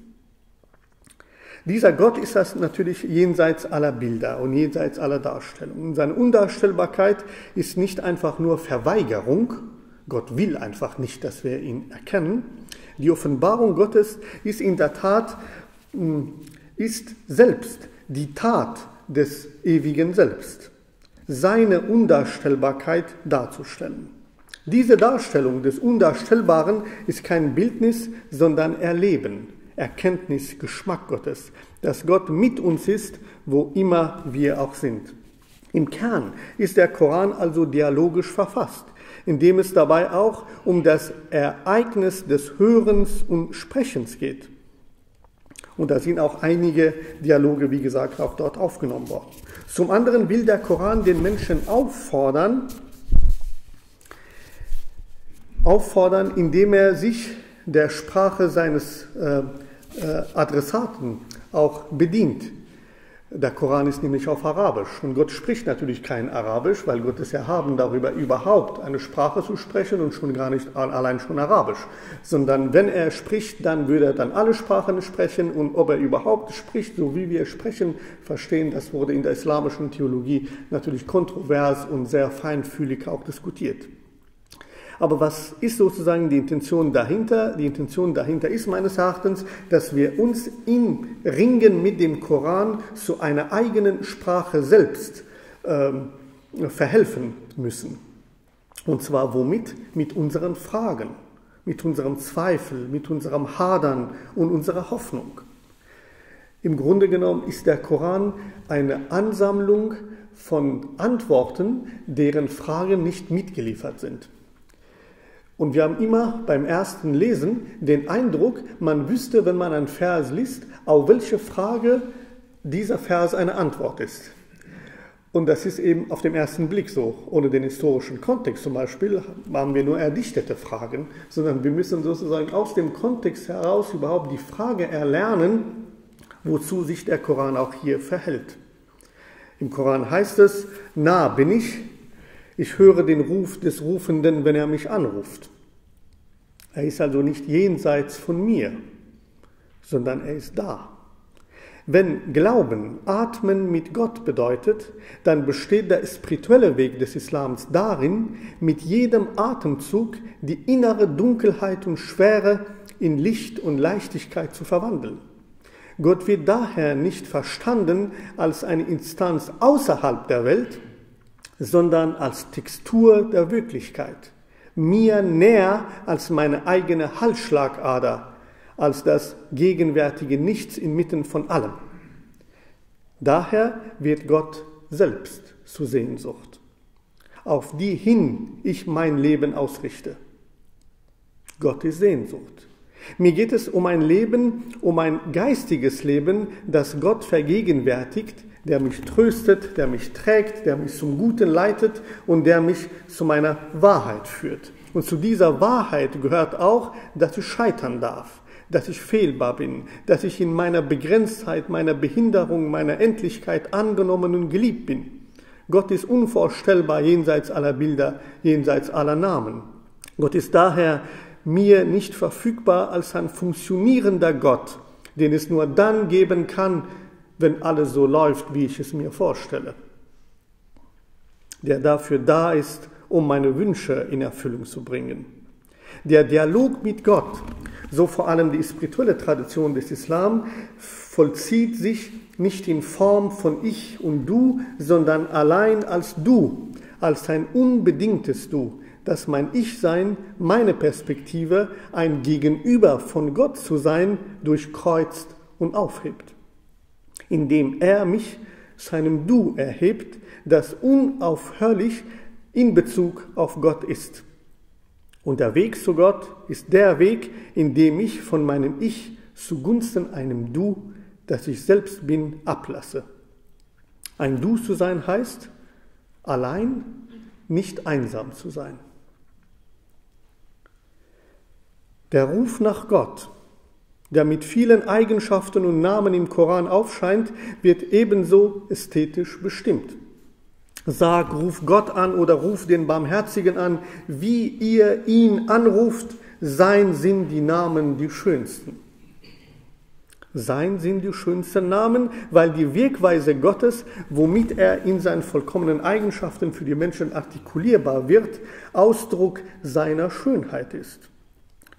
Dieser Gott ist das natürlich jenseits aller Bilder und jenseits aller Darstellungen. Seine Undarstellbarkeit ist nicht einfach nur Verweigerung, Gott will einfach nicht, dass wir ihn erkennen. Die Offenbarung Gottes ist in der Tat, hm, ist selbst die Tat des ewigen Selbst seine Undarstellbarkeit darzustellen. Diese Darstellung des Undarstellbaren ist kein Bildnis, sondern Erleben, Erkenntnis, Geschmack Gottes, dass Gott mit uns ist, wo immer wir auch sind. Im Kern ist der Koran also dialogisch verfasst, indem es dabei auch um das Ereignis des Hörens und Sprechens geht. Und da sind auch einige Dialoge, wie gesagt, auch dort aufgenommen worden. Zum anderen will der Koran den Menschen auffordern, auffordern, indem er sich der Sprache seines äh, äh, Adressaten auch bedient. Der Koran ist nämlich auf Arabisch. Und Gott spricht natürlich kein Arabisch, weil Gott es erhaben darüber überhaupt eine Sprache zu sprechen und schon gar nicht allein schon Arabisch, sondern wenn er spricht, dann würde er dann alle Sprachen sprechen. Und ob er überhaupt spricht, so wie wir sprechen, verstehen, das wurde in der islamischen Theologie natürlich kontrovers und sehr feinfühlig auch diskutiert. Aber was ist sozusagen die Intention dahinter? Die Intention dahinter ist meines Erachtens, dass wir uns im Ringen mit dem Koran zu einer eigenen Sprache selbst ähm, verhelfen müssen. Und zwar womit? Mit unseren Fragen, mit unserem Zweifel, mit unserem Hadern und unserer Hoffnung. Im Grunde genommen ist der Koran eine Ansammlung von Antworten, deren Fragen nicht mitgeliefert sind. Und wir haben immer beim ersten Lesen den Eindruck, man wüsste, wenn man einen Vers liest, auf welche Frage dieser Vers eine Antwort ist. Und das ist eben auf den ersten Blick so. Ohne den historischen Kontext zum Beispiel haben wir nur erdichtete Fragen, sondern wir müssen sozusagen aus dem Kontext heraus überhaupt die Frage erlernen, wozu sich der Koran auch hier verhält. Im Koran heißt es, nah bin ich, ich höre den Ruf des Rufenden, wenn er mich anruft. Er ist also nicht jenseits von mir, sondern er ist da. Wenn Glauben, Atmen mit Gott bedeutet, dann besteht der spirituelle Weg des Islams darin, mit jedem Atemzug die innere Dunkelheit und Schwere in Licht und Leichtigkeit zu verwandeln. Gott wird daher nicht verstanden als eine Instanz außerhalb der Welt, sondern als Textur der Wirklichkeit, mir näher als meine eigene Halsschlagader, als das gegenwärtige Nichts inmitten von allem. Daher wird Gott selbst zur Sehnsucht, auf die hin ich mein Leben ausrichte. Gott ist Sehnsucht. Mir geht es um ein Leben, um ein geistiges Leben, das Gott vergegenwärtigt, der mich tröstet, der mich trägt, der mich zum Guten leitet und der mich zu meiner Wahrheit führt. Und zu dieser Wahrheit gehört auch, dass ich scheitern darf, dass ich fehlbar bin, dass ich in meiner Begrenztheit, meiner Behinderung, meiner Endlichkeit angenommen und geliebt bin. Gott ist unvorstellbar jenseits aller Bilder, jenseits aller Namen. Gott ist daher mir nicht verfügbar als ein funktionierender Gott, den es nur dann geben kann, wenn alles so läuft, wie ich es mir vorstelle. Der dafür da ist, um meine Wünsche in Erfüllung zu bringen. Der Dialog mit Gott, so vor allem die spirituelle Tradition des Islam, vollzieht sich nicht in Form von Ich und Du, sondern allein als Du, als ein unbedingtes Du, dass mein Ich-Sein, meine Perspektive, ein Gegenüber von Gott zu sein, durchkreuzt und aufhebt. Indem er mich seinem Du erhebt, das unaufhörlich in Bezug auf Gott ist. Und der Weg zu Gott ist der Weg, in dem ich von meinem Ich zugunsten einem Du, das ich selbst bin, ablasse. Ein Du zu sein heißt, allein nicht einsam zu sein. Der Ruf nach Gott, der mit vielen Eigenschaften und Namen im Koran aufscheint, wird ebenso ästhetisch bestimmt. Sag, ruf Gott an oder ruf den Barmherzigen an, wie ihr ihn anruft, sein sind die Namen die schönsten. Sein sind die schönsten Namen, weil die Wirkweise Gottes, womit er in seinen vollkommenen Eigenschaften für die Menschen artikulierbar wird, Ausdruck seiner Schönheit ist.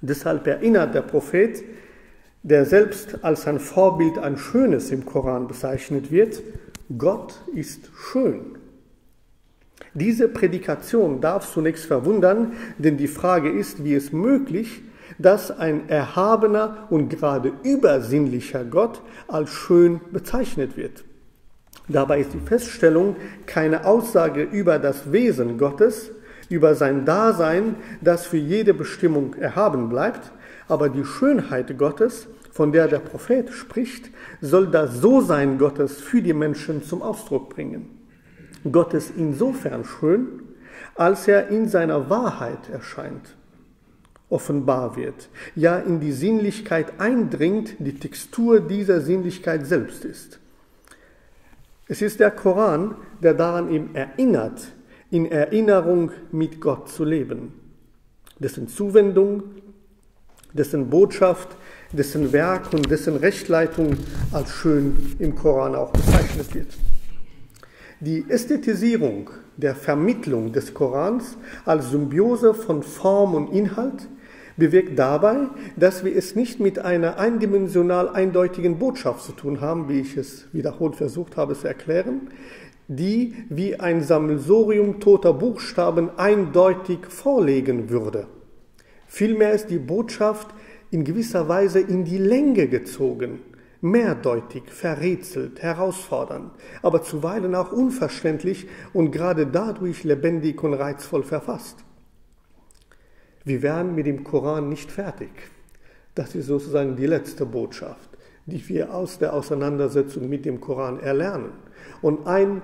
Deshalb erinnert der Prophet, der selbst als ein Vorbild an Schönes im Koran bezeichnet wird, Gott ist schön. Diese Prädikation darf zunächst verwundern, denn die Frage ist, wie es möglich, dass ein erhabener und gerade übersinnlicher Gott als schön bezeichnet wird. Dabei ist die Feststellung keine Aussage über das Wesen Gottes, über sein Dasein, das für jede Bestimmung erhaben bleibt, aber die Schönheit Gottes, von der der Prophet spricht, soll das So-Sein Gottes für die Menschen zum Ausdruck bringen. Gott ist insofern schön, als er in seiner Wahrheit erscheint, offenbar wird, ja in die Sinnlichkeit eindringt, die Textur dieser Sinnlichkeit selbst ist. Es ist der Koran, der daran eben erinnert, in Erinnerung mit Gott zu leben, dessen Zuwendung, dessen Botschaft, dessen Werk und dessen Rechtleitung als schön im Koran auch bezeichnet wird. Die Ästhetisierung der Vermittlung des Korans als Symbiose von Form und Inhalt bewirkt dabei, dass wir es nicht mit einer eindimensional eindeutigen Botschaft zu tun haben, wie ich es wiederholt versucht habe zu erklären, die wie ein Sammelsorium toter Buchstaben eindeutig vorlegen würde. Vielmehr ist die Botschaft in gewisser Weise in die Länge gezogen, mehrdeutig, verrätselt, herausfordernd, aber zuweilen auch unverständlich und gerade dadurch lebendig und reizvoll verfasst. Wir werden mit dem Koran nicht fertig. Das ist sozusagen die letzte Botschaft, die wir aus der Auseinandersetzung mit dem Koran erlernen. Und ein,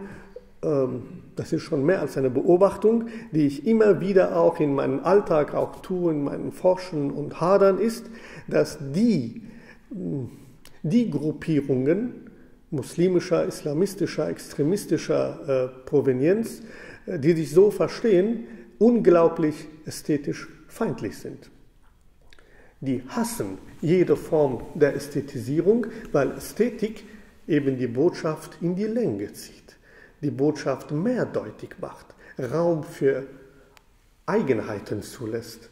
das ist schon mehr als eine Beobachtung, die ich immer wieder auch in meinem Alltag auch tue, in meinem Forschen und Hadern, ist, dass die, die Gruppierungen muslimischer, islamistischer, extremistischer äh, Provenienz, äh, die sich so verstehen, unglaublich ästhetisch feindlich sind. Die hassen jede Form der Ästhetisierung, weil Ästhetik eben die Botschaft in die Länge zieht, die Botschaft mehrdeutig macht, Raum für Eigenheiten zulässt,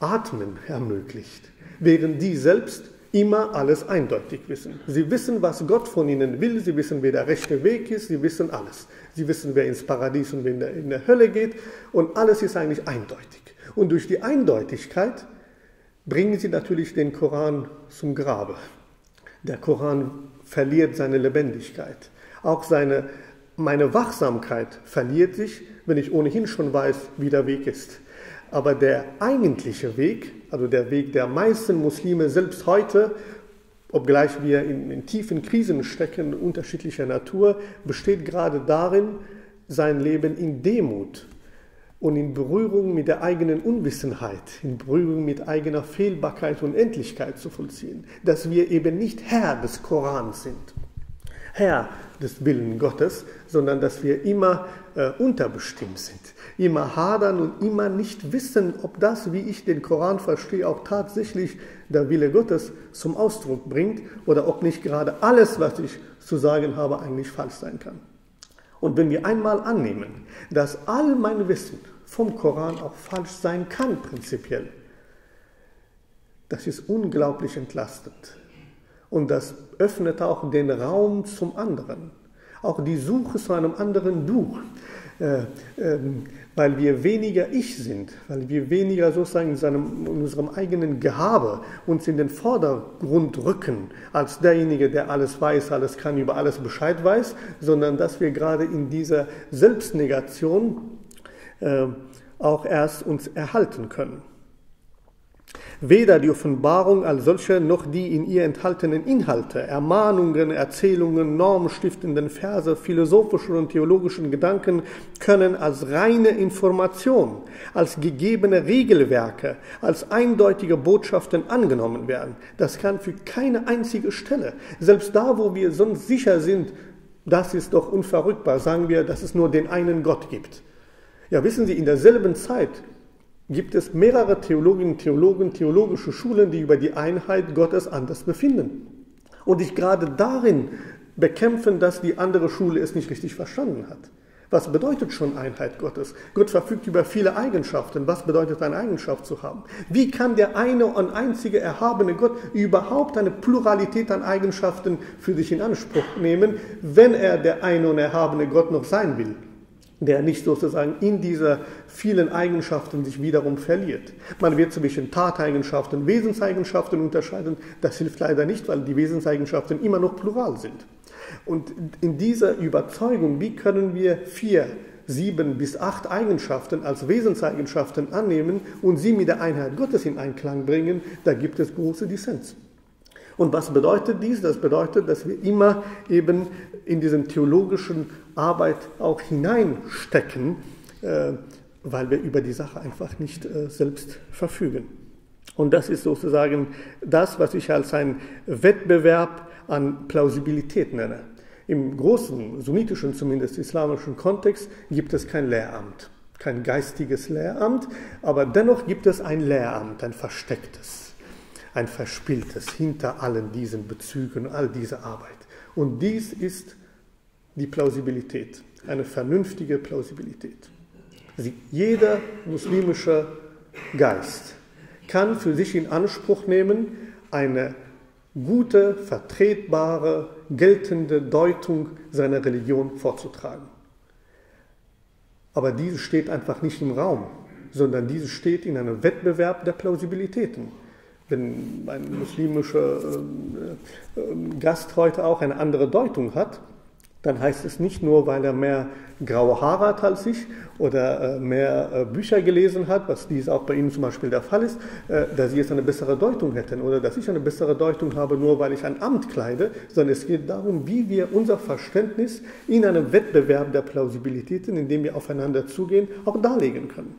Atmen ermöglicht, während die selbst immer alles eindeutig wissen. Sie wissen, was Gott von ihnen will, sie wissen, wer der rechte Weg ist, sie wissen alles. Sie wissen, wer ins Paradies und wer in der Hölle geht und alles ist eigentlich eindeutig. Und durch die Eindeutigkeit bringen sie natürlich den Koran zum Grabe. Der Koran verliert seine Lebendigkeit. Auch seine, meine Wachsamkeit verliert sich, wenn ich ohnehin schon weiß, wie der Weg ist. Aber der eigentliche Weg, also der Weg der meisten Muslime selbst heute, obgleich wir in, in tiefen Krisen stecken, unterschiedlicher Natur, besteht gerade darin, sein Leben in Demut und in Berührung mit der eigenen Unwissenheit, in Berührung mit eigener Fehlbarkeit und Endlichkeit zu vollziehen, dass wir eben nicht Herr des Korans sind, Herr des Willen Gottes, sondern dass wir immer äh, unterbestimmt sind, immer hadern und immer nicht wissen, ob das, wie ich den Koran verstehe, auch tatsächlich der Wille Gottes zum Ausdruck bringt oder ob nicht gerade alles, was ich zu sagen habe, eigentlich falsch sein kann. Und wenn wir einmal annehmen, dass all mein Wissen vom Koran auch falsch sein kann, prinzipiell, das ist unglaublich entlastend. Und das öffnet auch den Raum zum anderen. Auch die Suche zu einem anderen Du. Äh, äh, weil wir weniger Ich sind, weil wir weniger sozusagen in, seinem, in unserem eigenen Gehabe uns in den Vordergrund rücken, als derjenige, der alles weiß, alles kann, über alles Bescheid weiß, sondern dass wir gerade in dieser Selbstnegation äh, auch erst uns erhalten können. Weder die Offenbarung als solche noch die in ihr enthaltenen Inhalte, Ermahnungen, Erzählungen, normstiftenden Verse, philosophischen und theologischen Gedanken können als reine Information, als gegebene Regelwerke, als eindeutige Botschaften angenommen werden. Das kann für keine einzige Stelle, selbst da, wo wir sonst sicher sind, das ist doch unverrückbar, sagen wir, dass es nur den einen Gott gibt. Ja, wissen Sie, in derselben Zeit gibt es mehrere Theologinnen, Theologen, theologische Schulen, die über die Einheit Gottes anders befinden. Und sich gerade darin bekämpfen, dass die andere Schule es nicht richtig verstanden hat. Was bedeutet schon Einheit Gottes? Gott verfügt über viele Eigenschaften. Was bedeutet eine Eigenschaft zu haben? Wie kann der eine und einzige erhabene Gott überhaupt eine Pluralität an Eigenschaften für sich in Anspruch nehmen, wenn er der eine und erhabene Gott noch sein will? Der nicht sozusagen in dieser vielen Eigenschaften sich wiederum verliert. Man wird zwischen Tateigenschaften Wesenseigenschaften unterscheiden. Das hilft leider nicht, weil die Wesenseigenschaften immer noch plural sind. Und in dieser Überzeugung, wie können wir vier, sieben bis acht Eigenschaften als Wesenseigenschaften annehmen und sie mit der Einheit Gottes in Einklang bringen, da gibt es große Dissens. Und was bedeutet dies? Das bedeutet, dass wir immer eben in diesen theologischen Arbeit auch hineinstecken, äh, weil wir über die Sache einfach nicht äh, selbst verfügen. Und das ist sozusagen das, was ich als ein Wettbewerb an Plausibilität nenne. Im großen, sunnitischen, zumindest islamischen Kontext gibt es kein Lehramt, kein geistiges Lehramt, aber dennoch gibt es ein Lehramt, ein verstecktes, ein verspieltes hinter allen diesen Bezügen, all dieser Arbeit. Und dies ist die Plausibilität, eine vernünftige Plausibilität. Also jeder muslimische Geist kann für sich in Anspruch nehmen, eine gute, vertretbare, geltende Deutung seiner Religion vorzutragen. Aber diese steht einfach nicht im Raum, sondern diese steht in einem Wettbewerb der Plausibilitäten. Wenn ein muslimischer äh, äh, Gast heute auch eine andere Deutung hat, dann heißt es nicht nur, weil er mehr graue Haare hat als ich oder äh, mehr äh, Bücher gelesen hat, was dies auch bei Ihnen zum Beispiel der Fall ist, äh, dass Sie jetzt eine bessere Deutung hätten oder dass ich eine bessere Deutung habe, nur weil ich ein Amt kleide, sondern es geht darum, wie wir unser Verständnis in einem Wettbewerb der Plausibilitäten, in dem wir aufeinander zugehen, auch darlegen können.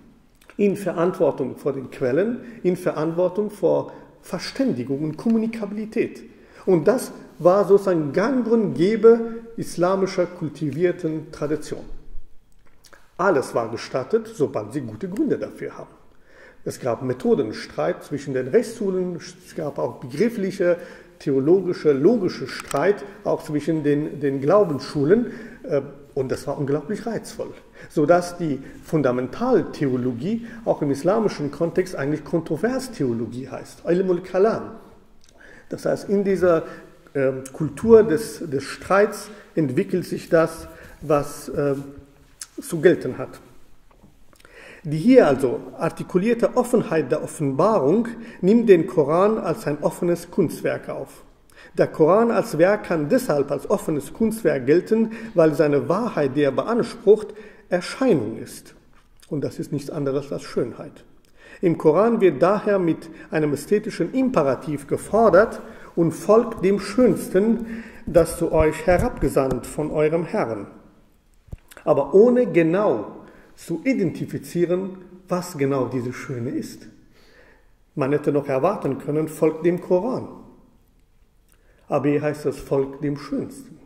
In Verantwortung vor den Quellen, in Verantwortung vor Verständigung und Kommunikabilität. Und das war sozusagen gang und gäbe islamischer kultivierten Tradition. Alles war gestattet, sobald sie gute Gründe dafür haben. Es gab Methodenstreit zwischen den Rechtsschulen, es gab auch begriffliche theologische, logische Streit auch zwischen den, den Glaubensschulen. Äh, und das war unglaublich reizvoll, sodass die Fundamentaltheologie auch im islamischen Kontext eigentlich Kontroverstheologie heißt, Ilmul Kalam. Das heißt, in dieser Kultur des, des Streits entwickelt sich das, was äh, zu gelten hat. Die hier also artikulierte Offenheit der Offenbarung nimmt den Koran als ein offenes Kunstwerk auf. Der Koran als Werk kann deshalb als offenes Kunstwerk gelten, weil seine Wahrheit, die er beansprucht, Erscheinung ist. Und das ist nichts anderes als Schönheit. Im Koran wird daher mit einem ästhetischen Imperativ gefordert und folgt dem Schönsten, das zu euch herabgesandt von eurem Herrn. Aber ohne genau zu identifizieren, was genau diese Schöne ist. Man hätte noch erwarten können, folgt dem Koran. Aber hier heißt es, folgt dem Schönsten.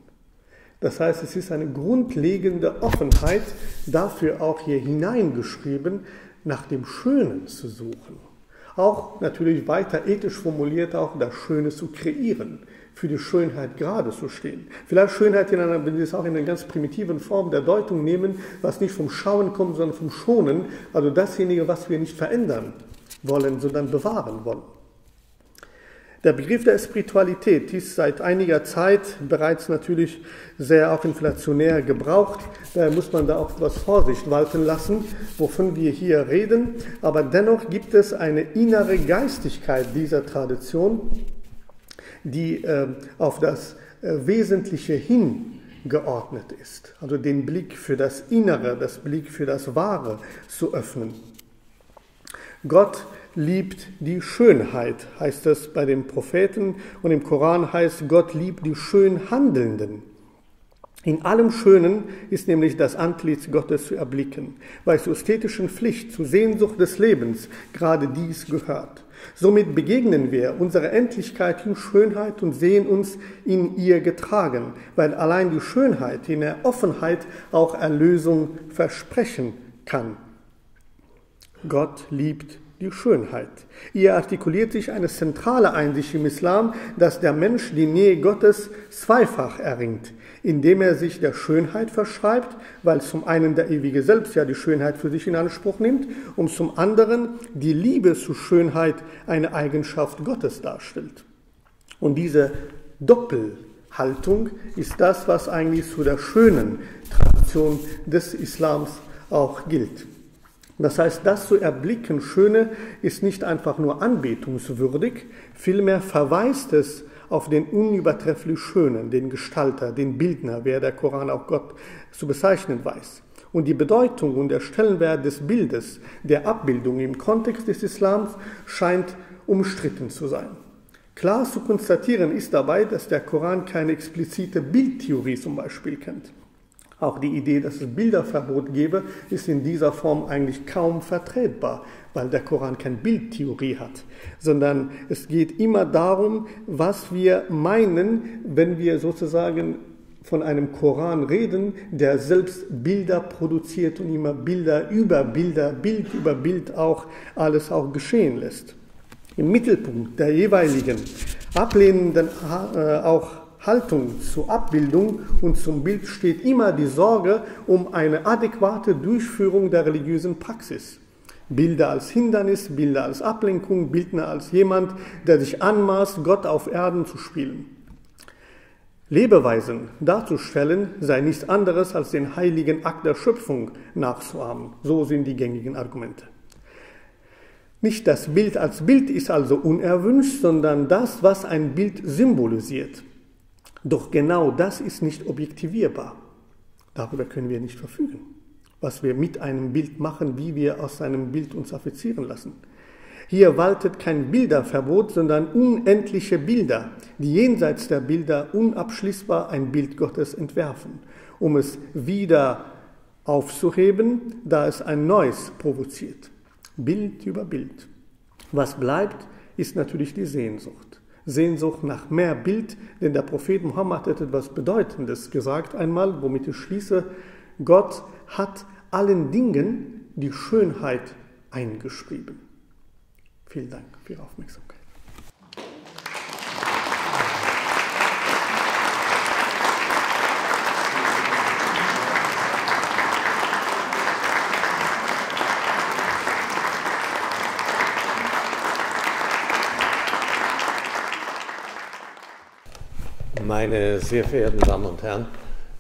Das heißt, es ist eine grundlegende Offenheit dafür auch hier hineingeschrieben, nach dem Schönen zu suchen. Auch natürlich weiter ethisch formuliert, auch das Schöne zu kreieren für die Schönheit gerade zu stehen. Vielleicht Schönheit in einer, wenn Sie es auch in einer ganz primitiven Form der Deutung nehmen, was nicht vom Schauen kommt, sondern vom Schonen, also dasjenige, was wir nicht verändern wollen, sondern bewahren wollen. Der Begriff der Spiritualität ist seit einiger Zeit bereits natürlich sehr auch inflationär gebraucht. Daher muss man da auch etwas Vorsicht walten lassen, wovon wir hier reden. Aber dennoch gibt es eine innere Geistigkeit dieser Tradition, die äh, auf das äh, Wesentliche hin geordnet ist. Also den Blick für das Innere, das Blick für das Wahre zu öffnen. Gott liebt die Schönheit, heißt es bei den Propheten, und im Koran heißt Gott liebt die schön Handelnden. In allem Schönen ist nämlich das Antlitz Gottes zu erblicken, weil zur ästhetischen Pflicht, zur Sehnsucht des Lebens gerade dies gehört. Somit begegnen wir unserer Endlichkeit in Schönheit und sehen uns in ihr getragen, weil allein die Schönheit in der Offenheit auch Erlösung versprechen kann. Gott liebt die Schönheit. Ihr artikuliert sich eine zentrale Einsicht im Islam, dass der Mensch die Nähe Gottes zweifach erringt, indem er sich der Schönheit verschreibt, weil zum einen der ewige Selbst ja die Schönheit für sich in Anspruch nimmt und zum anderen die Liebe zur Schönheit eine Eigenschaft Gottes darstellt. Und diese Doppelhaltung ist das, was eigentlich zu der schönen Tradition des Islams auch gilt. Das heißt, das zu erblicken, Schöne, ist nicht einfach nur anbetungswürdig, vielmehr verweist es auf den unübertrefflich Schönen, den Gestalter, den Bildner, wer der Koran auch Gott zu bezeichnen weiß. Und die Bedeutung und der Stellenwert des Bildes, der Abbildung im Kontext des Islams scheint umstritten zu sein. Klar zu konstatieren ist dabei, dass der Koran keine explizite Bildtheorie zum Beispiel kennt. Auch die Idee, dass es Bilderverbot gäbe, ist in dieser Form eigentlich kaum vertretbar, weil der Koran keine Bildtheorie hat, sondern es geht immer darum, was wir meinen, wenn wir sozusagen von einem Koran reden, der selbst Bilder produziert und immer Bilder über Bilder, Bild über Bild auch alles auch geschehen lässt. Im Mittelpunkt der jeweiligen ablehnenden äh, auch Haltung zur Abbildung und zum Bild steht immer die Sorge um eine adäquate Durchführung der religiösen Praxis. Bilder als Hindernis, Bilder als Ablenkung, Bildner als jemand, der sich anmaßt, Gott auf Erden zu spielen. Lebeweisen darzustellen sei nichts anderes als den heiligen Akt der Schöpfung nachzuahmen. So sind die gängigen Argumente. Nicht das Bild als Bild ist also unerwünscht, sondern das, was ein Bild symbolisiert. Doch genau das ist nicht objektivierbar. Darüber können wir nicht verfügen. Was wir mit einem Bild machen, wie wir aus einem Bild uns affizieren lassen. Hier waltet kein Bilderverbot, sondern unendliche Bilder, die jenseits der Bilder unabschließbar ein Bild Gottes entwerfen, um es wieder aufzuheben, da es ein neues provoziert. Bild über Bild. Was bleibt, ist natürlich die Sehnsucht. Sehnsucht nach mehr Bild, denn der Prophet Muhammad hat etwas Bedeutendes gesagt einmal, womit ich schließe. Gott hat allen Dingen die Schönheit eingeschrieben. Vielen Dank für Ihre Aufmerksamkeit. Meine sehr verehrten Damen und Herren,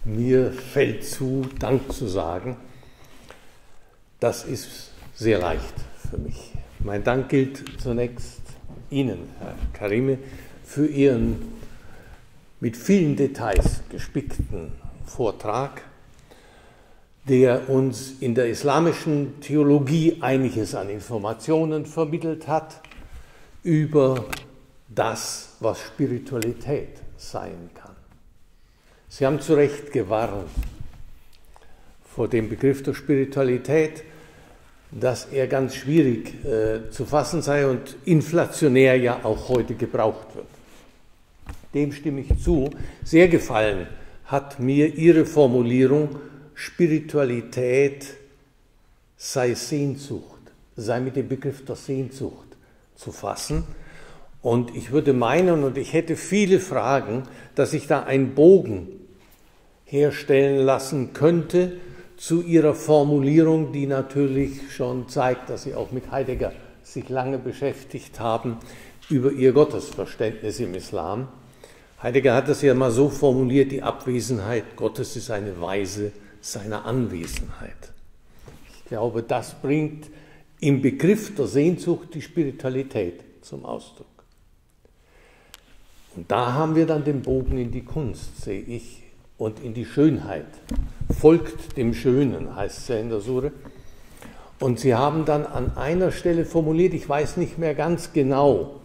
mir fällt zu, Dank zu sagen. Das ist sehr leicht für mich. Mein Dank gilt zunächst Ihnen, Herr Karime, für Ihren mit vielen Details gespickten Vortrag, der uns in der islamischen Theologie einiges an Informationen vermittelt hat über das, was Spiritualität sein kann. Sie haben zu Recht gewarnt vor dem Begriff der Spiritualität, dass er ganz schwierig äh, zu fassen sei und inflationär ja auch heute gebraucht wird. Dem stimme ich zu. Sehr gefallen hat mir Ihre Formulierung, Spiritualität sei Sehnsucht, sei mit dem Begriff der Sehnsucht zu fassen. Und ich würde meinen, und ich hätte viele Fragen, dass ich da einen Bogen herstellen lassen könnte zu Ihrer Formulierung, die natürlich schon zeigt, dass Sie auch mit Heidegger sich lange beschäftigt haben über Ihr Gottesverständnis im Islam. Heidegger hat das ja mal so formuliert, die Abwesenheit Gottes ist eine Weise seiner Anwesenheit. Ich glaube, das bringt im Begriff der Sehnsucht die Spiritualität zum Ausdruck. Und da haben wir dann den Bogen in die Kunst, sehe ich, und in die Schönheit. Folgt dem Schönen, heißt es ja in der Sure. Und sie haben dann an einer Stelle formuliert, ich weiß nicht mehr ganz genau,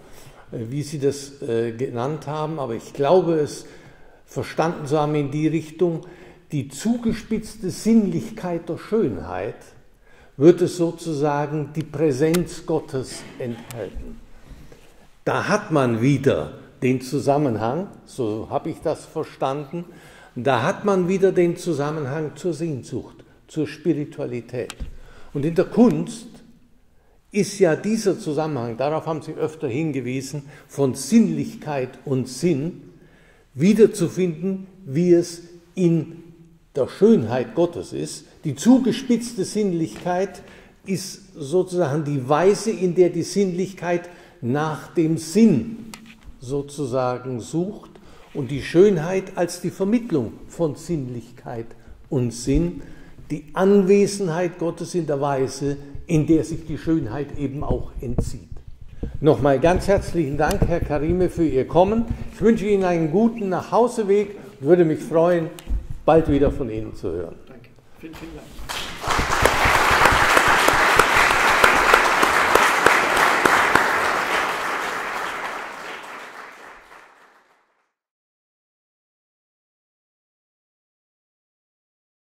äh, wie sie das äh, genannt haben, aber ich glaube es verstanden zu haben in die Richtung, die zugespitzte Sinnlichkeit der Schönheit wird es sozusagen die Präsenz Gottes enthalten. Da hat man wieder den Zusammenhang, so habe ich das verstanden, da hat man wieder den Zusammenhang zur Sehnsucht, zur Spiritualität. Und in der Kunst ist ja dieser Zusammenhang, darauf haben Sie öfter hingewiesen, von Sinnlichkeit und Sinn wiederzufinden, wie es in der Schönheit Gottes ist. Die zugespitzte Sinnlichkeit ist sozusagen die Weise, in der die Sinnlichkeit nach dem Sinn sozusagen sucht und die Schönheit als die Vermittlung von Sinnlichkeit und Sinn, die Anwesenheit Gottes in der Weise, in der sich die Schönheit eben auch entzieht. Nochmal ganz herzlichen Dank, Herr Karime, für Ihr Kommen. Ich wünsche Ihnen einen guten Nachhauseweg und würde mich freuen, bald wieder von Ihnen zu hören. Danke. Vielen, vielen Dank.